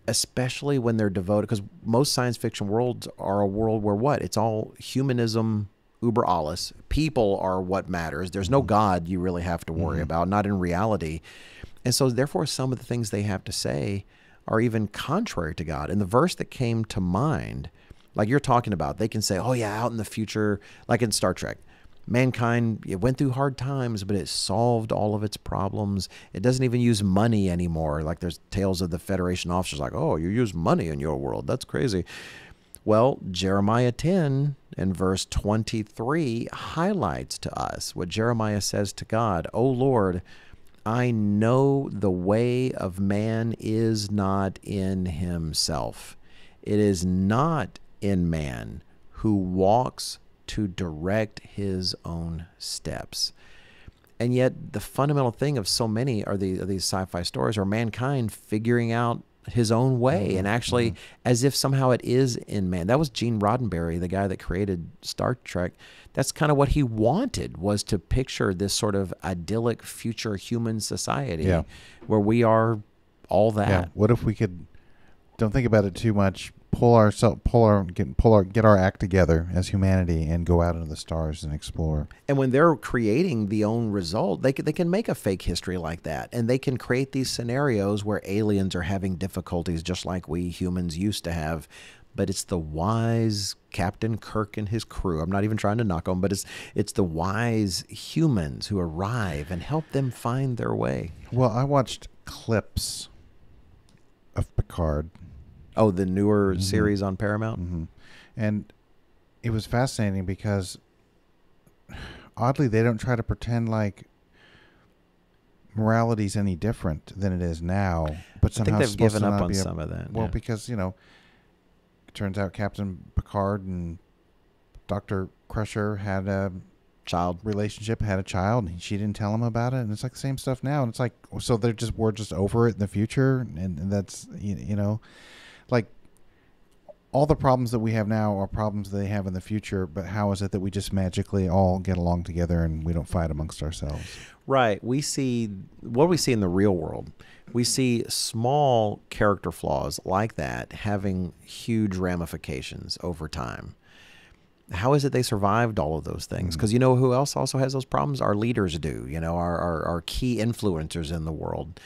especially when they're devoted because most science fiction worlds are a world where what? It's all humanism uber alles. People are what matters. There's no god you really have to worry mm-hmm. about not in reality. And so therefore some of the things they have to say are even contrary to god. And the verse that came to mind like you're talking about they can say oh yeah out in the future like in star trek mankind it went through hard times but it solved all of its problems. It doesn't even use money anymore. Like there's tales of the federation officers like oh you use money in your world. That's crazy. Well jeremiah 10 and verse 23 highlights to us what jeremiah says to god oh lord i know the way of man is not in himself. It is not in man who walks to direct his own steps. And yet, the fundamental thing of so many are, the, these sci-fi stories are mankind figuring out his own way mm-hmm. and actually mm-hmm. as if somehow it is in man that was gene roddenberry the guy that created star trek that's kind of what he wanted was to picture this sort of idyllic future human society yeah. where we are all that yeah. what if we could don't think about it too much pull our pull our get pull our get our act together as humanity and go out into the stars and explore. And when they're creating the own result, they can, they can make a fake history like that, and they can create these scenarios where aliens are having difficulties, just like we humans used to have. But it's the wise Captain Kirk and his crew. I'm not even trying to knock them, but it's it's the wise humans who arrive and help them find their way. Well, I watched clips of Picard Oh, the newer mm-hmm. series on Paramount. Mm-hmm. And it was fascinating because oddly they don't try to pretend like morality's any different than it is now. But somehow I think they've given up on a, some of that. Well, yeah. because you know, it turns out Captain Picard and Doctor Crusher had a child relationship, had a child, and she didn't tell him about it, and it's like the same stuff now. And it's like, so they're just we're just over it in the future, and, and that's you, you know like all the problems that we have now are problems that they have in the future, but how is it that we just magically all get along together and we don't fight amongst ourselves? Right. We see what we see in the real world. We see small character flaws like that having huge ramifications over time. How is it they survived all of those things? Because mm-hmm. you know who else also has those problems? Our leaders do. You know, our, our, our key influencers in the world.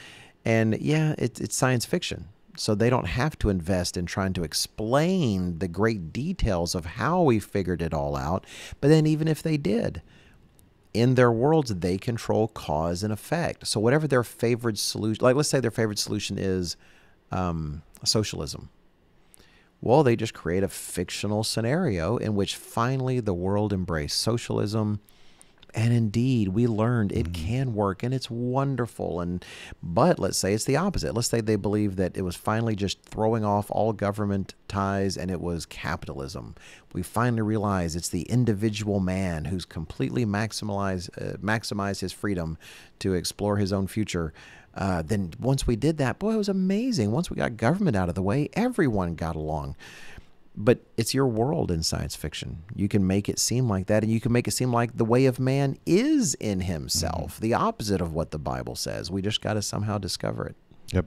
And yeah, it, it's science fiction so they don't have to invest in trying to explain the great details of how we figured it all out. But then, even if they did, in their worlds, they control cause and effect. So, whatever their favorite solution, like let's say their favorite solution is um, socialism. Well, they just create a fictional scenario in which finally the world embraced socialism and indeed, we learned it mm-hmm. can work and it's wonderful. And but let's say it's the opposite. Let's say they believe that it was finally just throwing off all government ties and it was capitalism. We finally realize it's the individual man who's completely maximized uh, maximize his freedom to explore his own future. Uh, then once we did that, boy, it was amazing. Once we got government out of the way, everyone got along but it's your world in science fiction. You can make it seem like that, and you can make it seem like the way of man is in himself, mm-hmm. the opposite of what the Bible says. We just got to somehow discover it. Yep.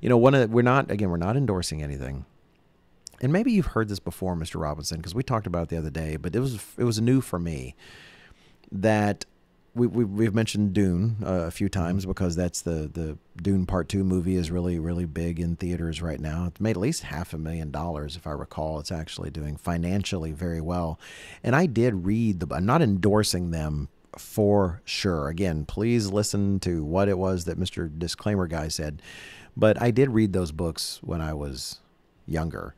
You know, one of we're not again, we're not endorsing anything, and maybe you've heard this before, Mr. Robinson, because we talked about it the other day, but it was it was new for me that we, we we've mentioned Dune uh, a few times because that's the the Dune Part Two movie is really really big in theaters right now. It's made at least half a million dollars, if I recall. It's actually doing financially very well. And I did read the. I'm not endorsing them for sure. Again, please listen to what it was that Mr. Disclaimer guy said. But I did read those books when I was younger,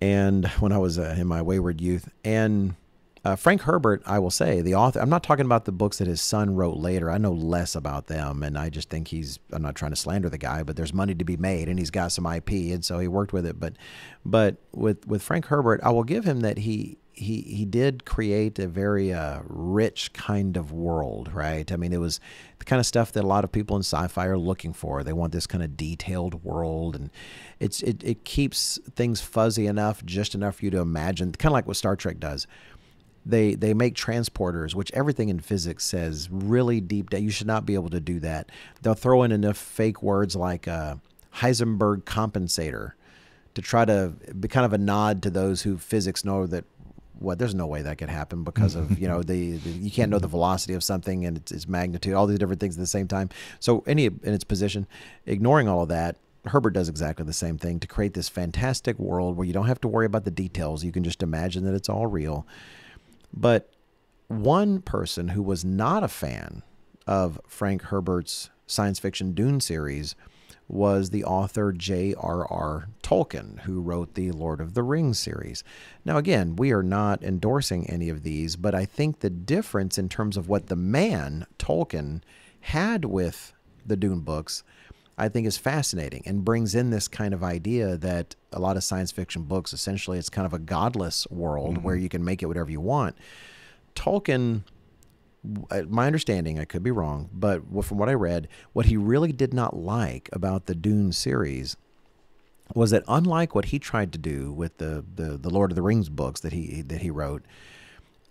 and when I was uh, in my wayward youth, and uh, Frank Herbert, I will say, the author, I'm not talking about the books that his son wrote later. I know less about them, and I just think he's, I'm not trying to slander the guy, but there's money to be made, and he's got some IP, and so he worked with it. But, but with, with Frank Herbert, I will give him that he, he, he did create a very uh, rich kind of world, right? I mean, it was the kind of stuff that a lot of people in sci-fi are looking for. They want this kind of detailed world, and it's it, it keeps things fuzzy enough, just enough for you to imagine, kind of like what Star Trek does they they make transporters, which everything in physics says really deep down. You should not be able to do that. They'll throw in enough fake words like uh, Heisenberg compensator to try to be kind of a nod to those who physics know that well, there's no way that could happen because of you know the, the, you can't know the velocity of something and its, its, magnitude, all these different things at the same time. So any in its position, ignoring all of that, Herbert does exactly the same thing to create this fantastic world where you don't have to worry about the details. You can just imagine that it's all real. But one person who was not a fan of Frank Herbert's science fiction Dune series was the author J.R.R. Tolkien, who wrote the Lord of the Rings series. Now, again, we are not endorsing any of these, but I think the difference in terms of what the man, Tolkien, had with the Dune books I think is fascinating and brings in this kind of idea that a lot of science fiction books essentially it's kind of a godless world where you can make it whatever you want. Tolkien uh, my understanding, I could be wrong, but from what I read, what he really did not like about the Dune series was that unlike what he tried to do with the, the, the Lord of the Rings books that he that he wrote,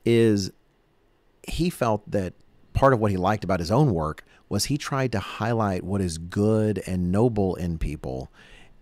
is he felt that part of what he liked about his own work was he tried to highlight what is good and noble in people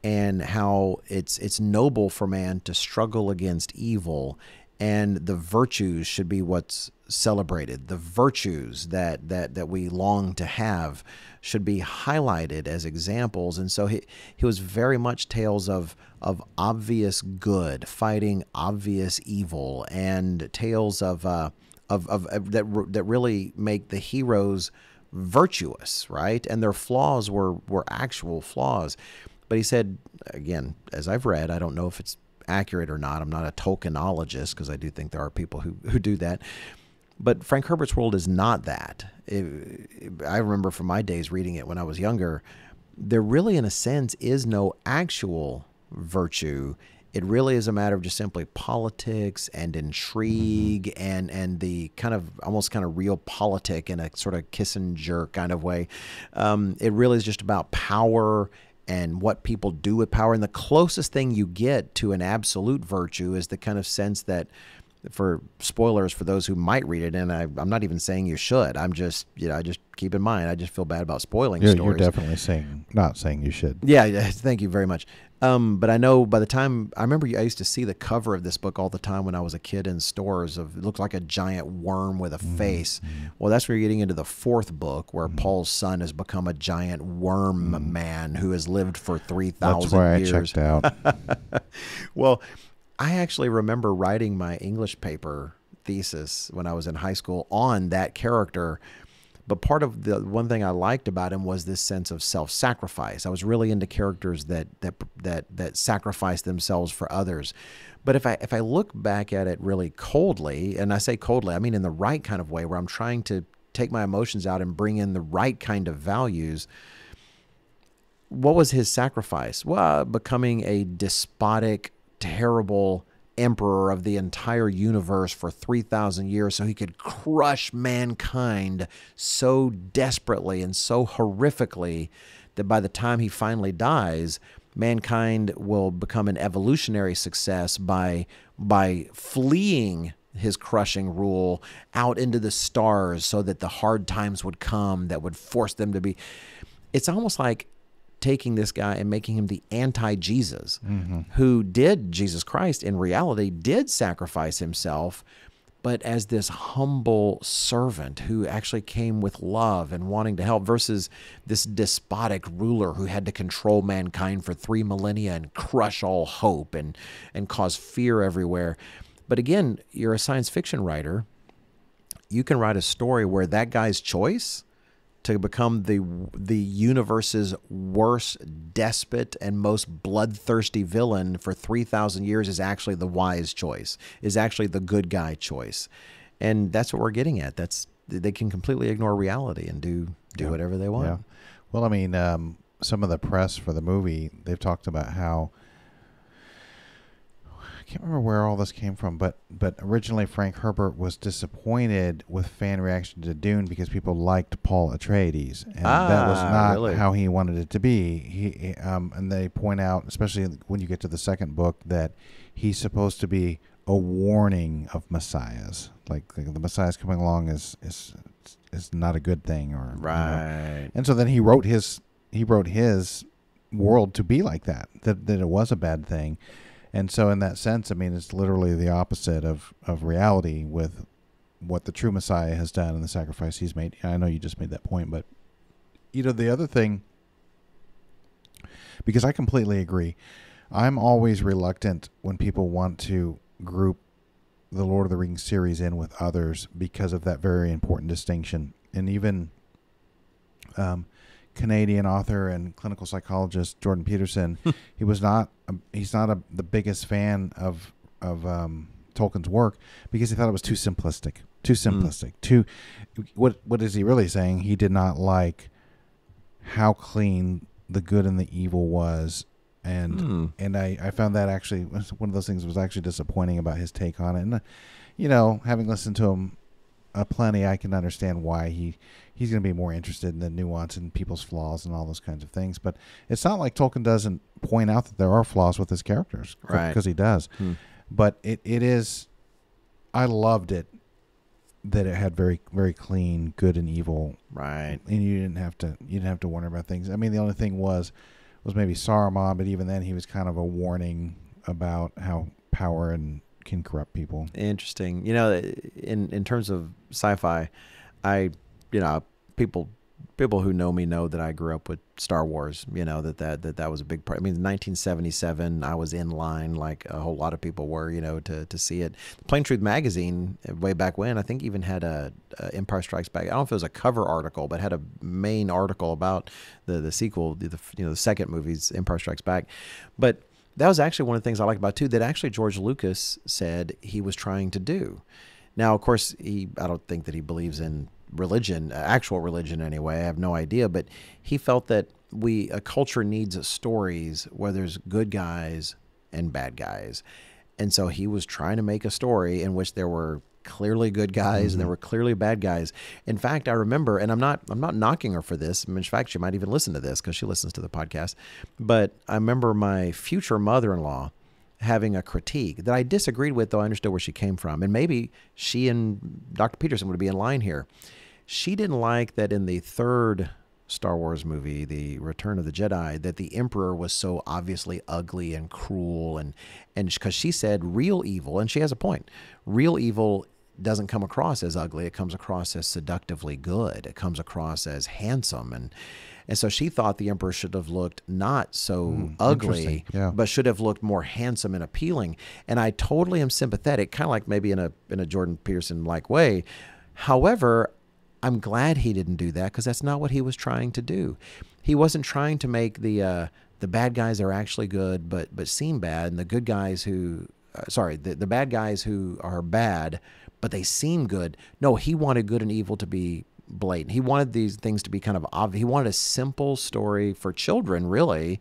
and how it's it's noble for man to struggle against evil and the virtues should be what's celebrated. The virtues that that that we long to have should be highlighted as examples. And so he he was very much tales of of obvious good fighting obvious evil, and tales of uh, of, of, of that that really make the heroes virtuous, right? And their flaws were were actual flaws. But he said again, as I've read, I don't know if it's accurate or not. I'm not a Tolkienologist because I do think there are people who, who do that. But Frank Herbert's world is not that. It, it, I remember from my days reading it when I was younger, there really, in a sense, is no actual virtue. It really is a matter of just simply politics and intrigue and and the kind of almost kind of realpolitik in a sort of Kissinger kind of way. Um, it really is just about power and what people do with power. And the closest thing you get to an absolute virtue is the kind of sense that, for spoilers for those who might read it, and I, am not even saying you should. I'm just, you know, I just keep in mind. I just feel bad about spoiling you're, stories. You're definitely saying not saying you should. Yeah, thank you very much. Um, but I know by the time I remember, I used to see the cover of this book all the time when I was a kid in stores. Of it looked like a giant worm with a mm-hmm. face. Well, that's where you're getting into the fourth book, where mm-hmm. Paul's son has become a giant worm mm-hmm. man who has lived for three thousand years. That's where I checked out. well, I actually remember writing my English paper thesis when I was in high school on that character but part of the one thing I liked about him was this sense of self-sacrifice. I was really into characters that that that that sacrifice themselves for others. But if I if I look back at it really coldly, and I say coldly, I mean in the right kind of way, where I'm trying to take my emotions out and bring in the right kind of values. What was his sacrifice? Well, becoming a despotic, terrible emperor of the entire universe for 3,000 years so he could crush mankind so desperately and so horrifically that by the time he finally dies, mankind will become an evolutionary success by, by fleeing his crushing rule out into the stars so that the hard times would come that would force them to be. It's almost like taking this guy and making him the anti Jesus, mm-hmm. who did, Jesus Christ in reality, did sacrifice himself, but as this humble servant who actually came with love and wanting to help, versus this despotic ruler who had to control mankind for three millennia and crush all hope and, and cause fear everywhere. But again, you're a science fiction writer. You can write a story where that guy's choice to become the the universe's worst despot and most bloodthirsty villain for 3000 years is actually the wise choice is actually the good guy choice and that's what we're getting at that's they can completely ignore reality and do do yeah. whatever they want yeah. well i mean um, some of the press for the movie they've talked about how can't remember where all this came from, but but originally Frank Herbert was disappointed with fan reaction to Dune because people liked Paul Atreides, and ah, that was ah, not really? how he wanted it to be. He um, and they point out, especially when you get to the second book, that he's supposed to be a warning of messiahs. Like the, the messiahs coming along is is is not a good thing, or right. You know. And so then he wrote his he wrote his world to be like that. That that it was a bad thing and so, in that sense, I mean, it's literally the opposite of, of reality with what the true Messiah has done and the sacrifice he's made. I know you just made that point, but, you know, the other thing, because I completely agree, I'm always reluctant when people want to group the Lord of the Rings series in with others because of that very important distinction. And even um, Canadian author and clinical psychologist Jordan Peterson. he was not a, he's not a, the biggest fan of of um, Tolkien's work because he thought it was too simplistic, too hmm. simplistic. Mm. Too what what is he really saying? He did not like how clean the good and the evil was, and Hmm. and I I found that actually one of those things was actually disappointing about his take on it. And uh, you know, having listened to him uh, plenty, I can understand why he he's going to be more interested in the nuance and people's flaws and all those kinds of things. But it's not like Tolkien doesn't point out that there are flaws with his characters, Right. Because he does. Hmm. But it, it is, I loved it that it had very very clean good and evil, Right. and you didn't have to you didn't have to wonder about things. I mean, the only thing was was maybe Saruman, but even then he was kind of a warning about how power and can corrupt people. Interesting. You know, in in terms of sci-fi, I, you know, people people who know me know that I grew up with Star Wars. You know that that that, that was a big part. I mean, 1977, I was in line like a whole lot of people were. You know, to to see it. Plain Truth magazine uh, way back when I think even had a, a Empire Strikes Back. I don't know if it was a cover article, but had a main article about the the sequel, the, the you know the second movie's Empire Strikes Back, but that was actually one of the things I liked about too. That actually George Lucas said he was trying to do. Now, of course, he I don't think that he believes in religion, actual religion anyway. I have no idea, but he felt that we a culture needs stories where there's good guys and bad guys. And so he was trying to make a story in which there were clearly good guys and there mm-hmm. were clearly bad guys. In fact, I remember, and I'm not I'm not knocking her for this. In fact, she might even listen to this because she listens to the podcast. But I remember my future mother-in-law having a critique that I disagreed with, though I understood where she came from. And maybe she and Dr. Peterson would be in line here. She didn't like that in the third Star Wars movie, The Return of the Jedi, that the Emperor was so obviously ugly and cruel, and and because she said real evil, and she has a point. Real evil doesn't come across as ugly; it comes across as seductively good. It comes across as handsome, and and so she thought the Emperor should have looked not so hmm, ugly. Yeah. but should have looked more handsome and appealing. And I totally am sympathetic, kind of like maybe in a in a Jordan Peterson like way. However, I'm glad he didn't do that because that's not what he was trying to do. He wasn't trying to make the uh, the bad guys are actually good, but but seem bad, and the good guys who, uh, sorry, the the bad guys who are bad, but they seem good. No, he wanted good and evil to be blatant. He wanted these things to be kind of obvious. He wanted a simple story for children, really,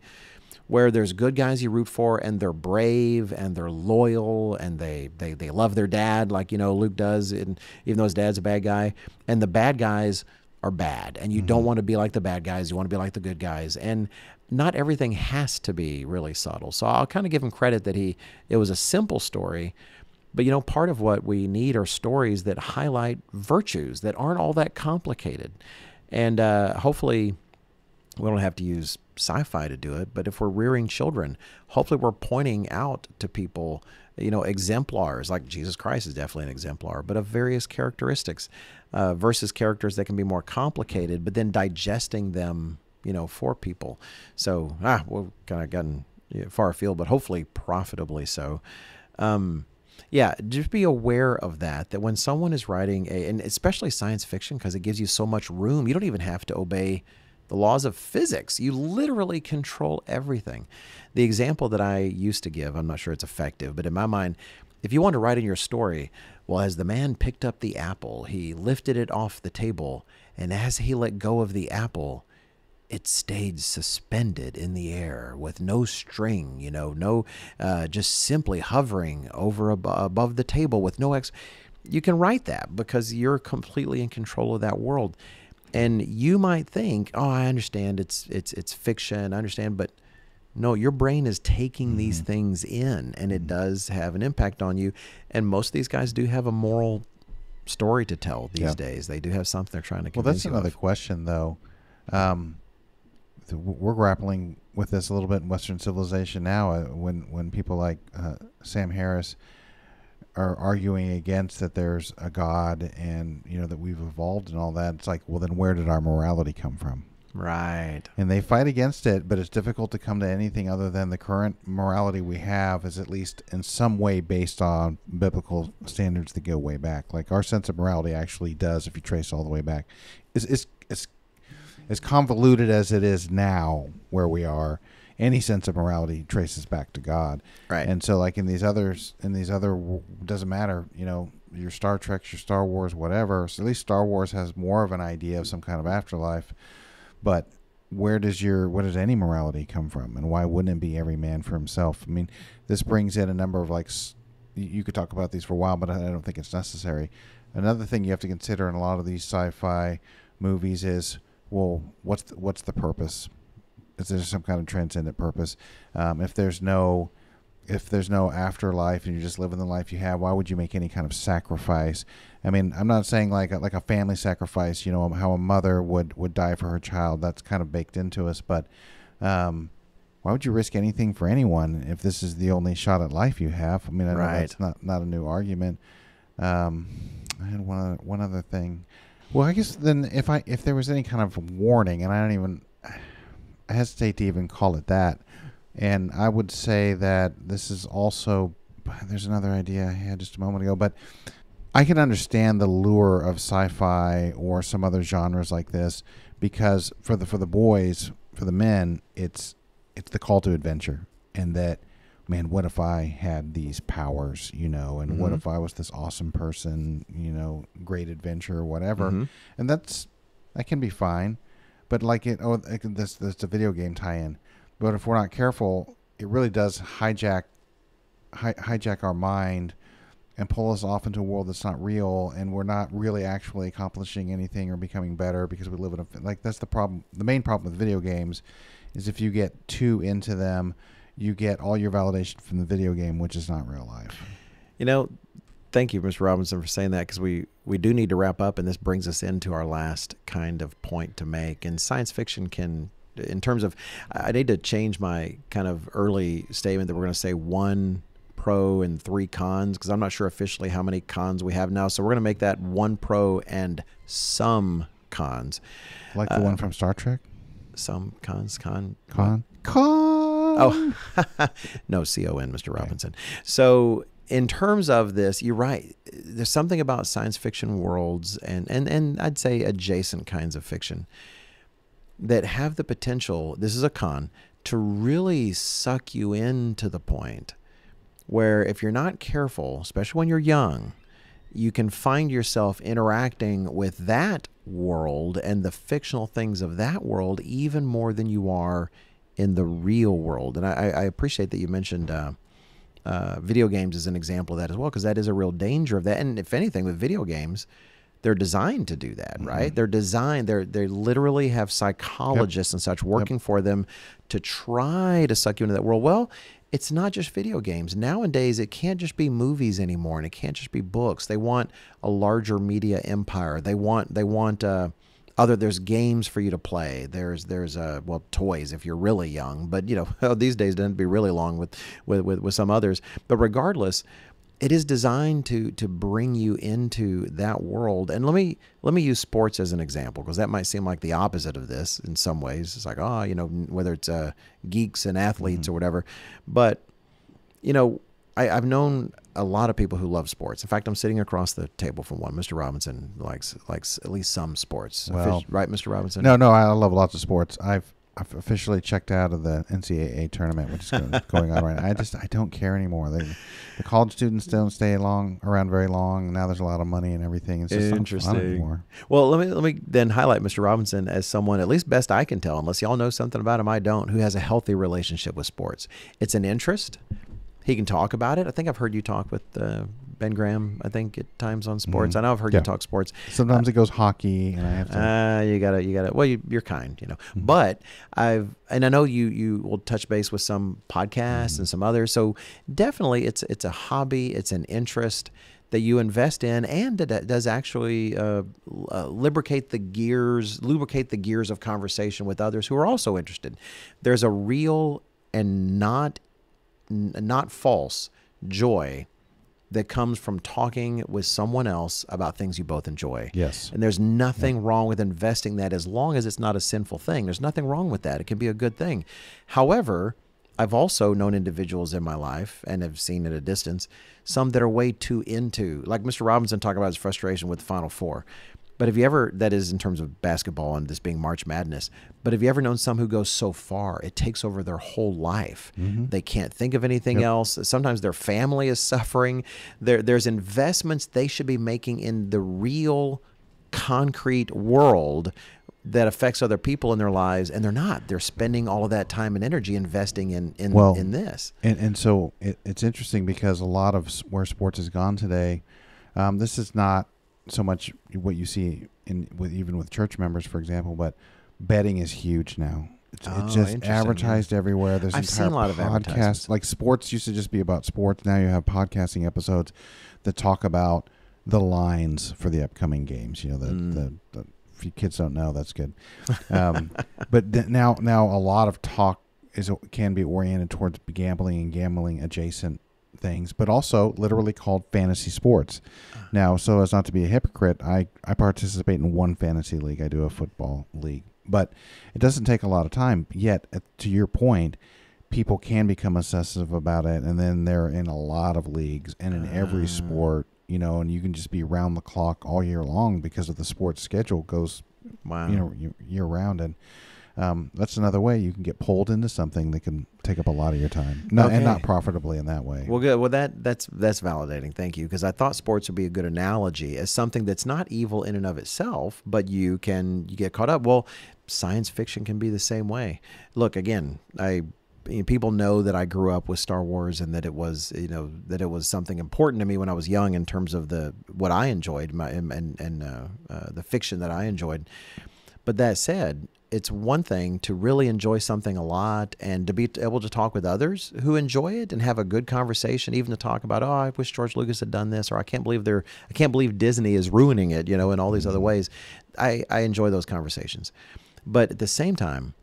where there's good guys you root for and they're brave and they're loyal and they they, they love their dad like you know Luke does and even though his dad's a bad guy. And the bad guys are bad. And you don't want to be like the bad guys. You want to be like the good guys. And not everything has to be really subtle. So I'll kind of give him credit that he it was a simple story. But you know part of what we need are stories that highlight virtues that aren't all that complicated. And uh, hopefully we don't have to use sci-fi to do it but if we're rearing children hopefully we're pointing out to people you know exemplars like jesus christ is definitely an exemplar but of various characteristics uh, versus characters that can be more complicated but then digesting them you know for people so ah we've kind of gotten far afield but hopefully profitably so um, yeah, just be aware of that. That when someone is writing a, and especially science fiction, because it gives you so much room, you don't even have to obey the laws of physics. You literally control everything. The example that I used to give, I'm not sure it's effective, but in my mind, if you want to write in your story, well, as the man picked up the apple, he lifted it off the table, and as he let go of the apple, it stayed suspended in the air with no string, you know, no, uh, just simply hovering over ab- above the table with no ex. You can write that because you're completely in control of that world, and you might think, "Oh, I understand. It's it's it's fiction. I understand," but no, your brain is taking these things in, and it does have an impact on you. And most of these guys do have a moral story to tell these Yeah. days. They do have something they're trying to Well, that's another of. question, though. Um, th- we're grappling with this a little bit in Western civilization now. Uh, when when people like uh, Sam Harris are arguing against that there's a God and you know that we've evolved and all that, it's like, well, then where did our morality come from? Right. And they fight against it, but it's difficult to come to anything other than the current morality we have is at least in some way based on biblical standards that go way back. Like our sense of morality actually does, if you trace all the way back, is is is as convoluted as it is now where we are. Any sense of morality traces back to God, Right. And so, like in these others, in these other, doesn't matter, you know, your Star Treks, your Star Wars, whatever. So at least Star Wars has more of an idea of some kind of afterlife but where does your where does any morality come from, and why wouldn't it be every man for himself? I mean, this brings in a number of like you- could talk about these for a while, but I I don't think it's necessary. Another thing you have to consider in a lot of these sci-fi movies is, well, what's the, what's the purpose? Is there some kind of transcendent purpose? Um, if there's no if there's no afterlife and you're just living the life you have, why would you make any kind of sacrifice? I mean, I'm not saying like a, like a family sacrifice, you know, how a mother would would die for her child. That's kind of baked into us, but um, why would you risk anything for anyone if this is the only shot at life you have? I mean, I know Right. that's not not a new argument. Um, I had one other, one other thing. Well, I guess then if I if there was any kind of warning, and I don't even hesitate to even call it that. And I would say that this is also there's another idea I had just a moment ago, but I can understand the lure of sci-fi or some other genres like this because for the for the boys, for the men, it's it's the call to adventure and that man, what if I had these powers, you know, and what Mhm. if I was this awesome person, you know, great adventure, or whatever. Mhm. And that's that can be fine, but like it, oh, this this a video game tie-in. But if we're not careful, it really does hijack hi, hijack our mind and pull us off into a world that's not real, and we're not really actually accomplishing anything or becoming better because we live in a like that's the problem. The main problem with video games is if you get too into them, you get all your validation from the video game, which is not real life. You know, thank you, Mr. Robinson, for saying that because we, we do need to wrap up, and this brings us into our last kind of point to make. And science fiction can, in terms of, I need to change my kind of early statement that we're going to say one pro and three cons because I'm not sure officially how many cons we have now. So we're going to make that one pro and some cons. Like the Uh, one from Star Trek. Some cons, con, Con. Con. Oh, no, C O N, Mr. Robinson. So, in terms of this, you're right. There's something about science fiction worlds and, and, and I'd say adjacent kinds of fiction that have the potential, this is a con, to really suck you in to the point where if you're not careful, especially when you're young, you can find yourself interacting with that world and the fictional things of that world even more than you are in the real world. And I, I appreciate that you mentioned uh, uh, video games is an example of that as well, because that is a real danger of that. And if anything, with video games, they're designed to do that, right? They're designed. They're they literally have psychologists and such working for them to try to suck you into that world. Well, it's not just video games. Nowadays, it can't just be movies anymore, and it can't just be books. They want a larger media empire. They want they want uh, other. There's games for you to play. There's there's uh, well toys if you're really young, but you know these days doesn't be really long with with with, with some others. But regardless, it is designed to to bring you into that world and let me let me use sports as an example because that might seem like the opposite of this in some ways it's like oh you know whether it's uh, geeks and athletes or whatever but you know I, I've known a lot of people who love sports. In fact, I'm sitting across the table from one. Mr. Robinson likes likes at least some sports, Well, Offici- right, Mr. Robinson? No, no, I love lots of sports. I've I've officially checked out of the NCAA tournament, which is going, on right now. I just I don't care anymore. They, the college students don't stay long around very long. Now there's a lot of money and everything. It's just Interesting. anymore. Well, let me let me then highlight Mr. Robinson as someone, at least best I can tell, unless y'all know something about him I don't, who has a healthy relationship with sports. It's an interest. He can talk about it. I think I've heard you talk with uh, Ben Graham. I think at times on sports. Mhm. I know I've heard Yeah. you talk sports. Sometimes it goes hockey, and I have to. Uh, you gotta, you gotta. Well, you, you're kind, you know. Mm-hmm. But I've, and I know you, you will touch base with some podcasts Mm-hmm. and some others. So definitely, it's it's a hobby, it's an interest that you invest in, and that does actually uh, uh, lubricate the gears, lubricate the gears of conversation with others who are also interested. There's a real and not not false joy that comes from talking with someone else about things you both enjoy. Yes. And there's nothing wrong with investing that as long as it's not a sinful thing. There's nothing wrong with that. It can be a good thing. However, I've also known individuals in my life and have seen at a distance some that are way too into, like Mr. Robinson talked about his frustration with the Final Four. But have you ever, that is in terms of basketball and this being March Madness, but have you ever known some who go so far, it takes over their whole life? They can't think of anything else. Sometimes their family is suffering. There, there's investments they should be making in the real concrete world that affects other people in their lives, and they're not. They're spending all of that time and energy investing in in, Well, in this. And and so it, it's interesting because a lot of where sports has gone today, um, this is not so much what you see in with even with church members, for example, but betting is huge now. It's, Oh, it's just yeah. advertised everywhere. There's I've entire seen a lot of podcasts. Like sports used to just be about sports. Now you have podcasting episodes that talk about the lines for the upcoming games. You know, the, Mm. the, the if you kids don't know, that's good. Um, but th- now now a lot of talk is can be oriented towards gambling and gambling adjacent things, but also literally called fantasy sports. Now, so as not to be a hypocrite, I I participate in one fantasy league. I do a football league, but it doesn't take a lot of time. Yet, to your point, people can become obsessive about it, and then they're in a lot of leagues and in every Ah. sport. You know, and you can just be round the clock all year long because of the sports schedule goes Wow. you know year round and um, that's another way you can get pulled into something that can take up a lot of your time no, and not profitably in that way Well, good. Well, that that's that's validating. Thank you, because I thought sports would be a good analogy as something that's not evil in and of itself, but you can you get caught up. Well, science fiction can be the same way. Look, again, I you know, people know that I grew up with Star Wars and that it was you know that it was something important to me when I was young in terms of the what I enjoyed my, and and, and uh, uh, the fiction that I enjoyed. But that said, it's one thing to really enjoy something a lot and to be able to talk with others who enjoy it and have a good conversation, even to talk about, oh, I wish George Lucas had done this, or I can't believe they're, I can't believe Disney is ruining it, you know, in all these other mm-hmm. ways. I, I enjoy those conversations. But at the same time,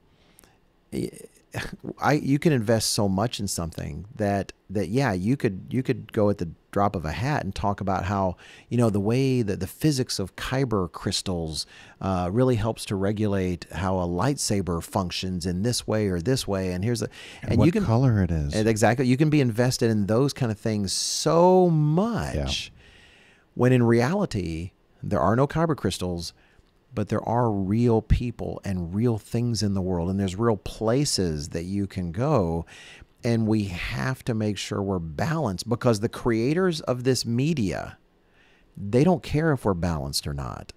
I you can invest so much in something that that yeah you could you could go at the drop of a hat and talk about how you know the way that the physics of kyber crystals uh, really helps to regulate how a lightsaber functions in this way or this way. And here's a and, and what you can color it is. And exactly you can be invested in those kind of things so much when in reality there are no kyber crystals but there are real people and real things in the world and there's real places that you can go and we have to make sure we're balanced because the creators of this media they don't care if we're balanced or not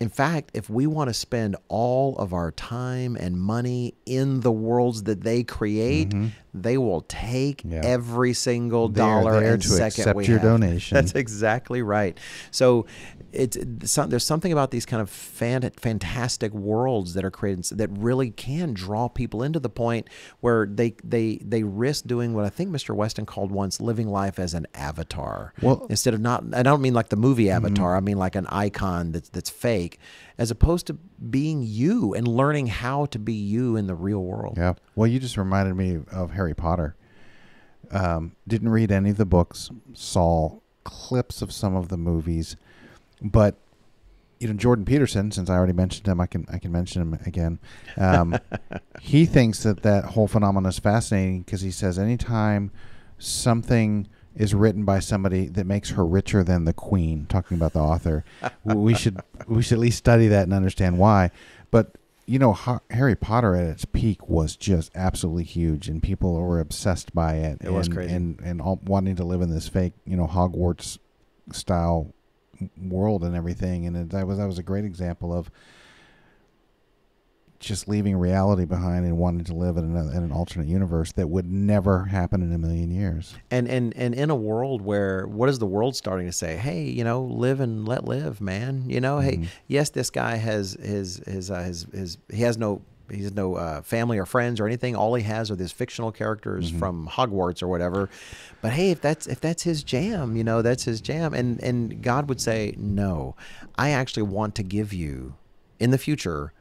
in fact, if we want to spend all of our time and money in the worlds that they create, they will take Mm-hmm. Yeah. every single dollar and to second accept we your have. donation. That's exactly right. So, it's some, there's something about these kind of fan, fantastic worlds that are created that really can draw people into the point where they they they risk doing what I think Mr. Weston called once living life as an avatar Well- instead of not I don't mean like the movie Avatar, I mean like an icon that's that's fake, as opposed to being you and learning how to be you in the real world. yeah well you just reminded me of harry potter um, didn't read any of the books saw clips of some of the movies but you know Jordan Peterson, since I already mentioned him, I can I can mention him again. Um, he thinks that that whole phenomenon is fascinating because he says anytime something is written by somebody that makes her richer than the queen, talking about the author, we should we should at least study that and understand why. But you know, Harry Potter at its peak was just absolutely huge, and people were obsessed by it. It was and, crazy. and and all, wanting to live in this fake, you know, Hogwarts style world and everything and it, that was that was a great example of just leaving reality behind and wanting to live in, a, in an alternate universe that would never happen in a million years. And and and in a world where what is the world starting to say? Hey, you know, live and let live, man. You know, hey, yes, this guy has his his uh, his his he has no he has no uh, family or friends or anything. All he has are these fictional characters from Hogwarts or whatever. But hey, if that's if that's his jam, you know, that's his jam. And and God would say, no, I actually want to give you in the future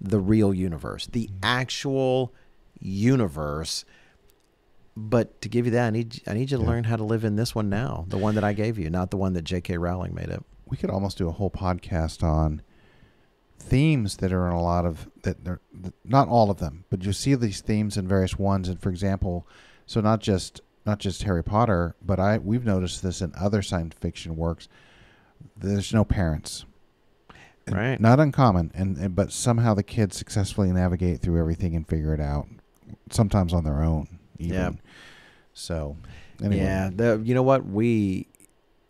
the real universe, the actual universe. But to give you that, I need I need you to learn how to live in this one now, the one that I gave you, not the one that J.K. Rowling made up. We could almost do a whole podcast on themes that are in a lot of that they're not all of them, but you see these themes in various ones. And for example, so not just not just Harry Potter, but I we've noticed this in other science fiction works. There's no parents. Right. Not uncommon, and, and but somehow the kids successfully navigate through everything and figure it out, sometimes on their own. Even. Yeah. So, anyway. Yeah, the, you know what we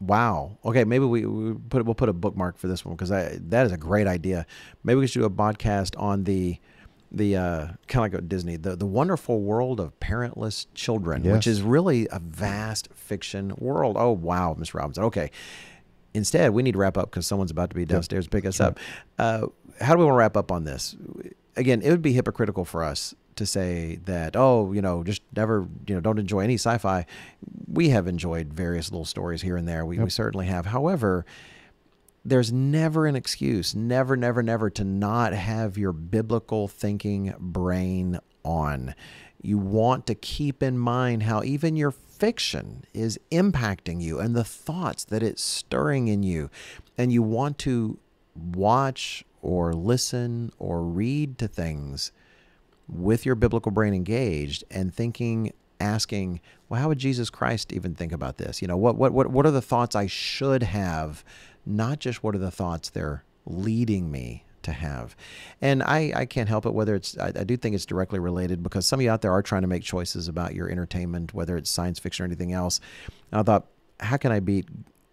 Wow. Okay, maybe we, we put we'll put a bookmark for this one because that is a great idea. Maybe we should do a podcast on the the uh, kind of like Disney, the the wonderful world of parentless children, Yes. which is really a vast fiction world. Oh wow, Miss Robinson. Okay. Instead, we need to wrap up because someone's about to be downstairs to pick us up. Uh, how do we want to wrap up on this? Again, it would be hypocritical for us to say that oh you know just never you know don't enjoy any sci-fi. We have enjoyed various little stories here and there. We, we certainly have. However there's never an excuse never never never to not have your biblical thinking brain on. You want to keep in mind how even your fiction is impacting you and the thoughts that it's stirring in you. And you want to watch or listen or read to things with your biblical brain engaged and thinking asking well how would jesus christ even think about this you know what what what, what are the thoughts i should have not just what are the thoughts they're leading me to have and i i can't help it whether it's I, I do think it's directly related because some of you out there are trying to make choices about your entertainment whether it's science fiction or anything else and i thought how can i beat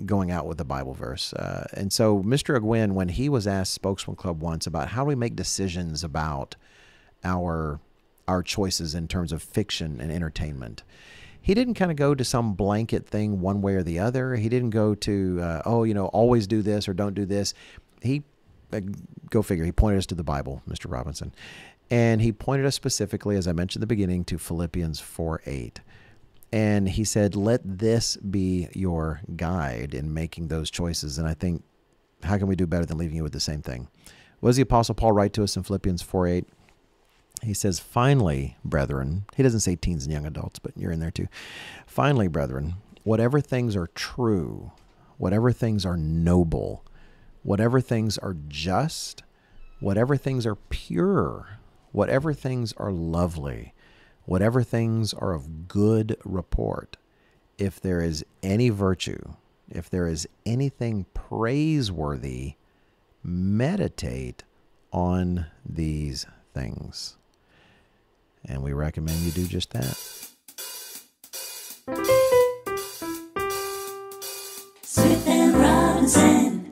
going out with a Bible verse. Uh, and so, Mr. Ogwyn, when he was asked Spokesman Club once about how do we make decisions about our our choices in terms of fiction and entertainment, he didn't kind of go to some blanket thing one way or the other. He didn't go to uh, oh you know always do this or don't do this. He uh, go figure. He pointed us to the Bible, Mr. Robinson, and he pointed us specifically, as I mentioned at the beginning, to Philippians four eight. And he said, let this be your guide in making those choices. And I think, how can we do better than leaving you with the same thing? Does the Apostle Paul write to us in Philippians 4 8? He says, Finally, brethren, he doesn't say teens and young adults, but you're in there too. Finally, brethren, whatever things are true, whatever things are noble, whatever things are just, whatever things are pure, whatever things are lovely, whatever things are of good report, if there is any virtue, if there is anything praiseworthy, meditate on these things and we recommend you do just that. Smith and Robinson.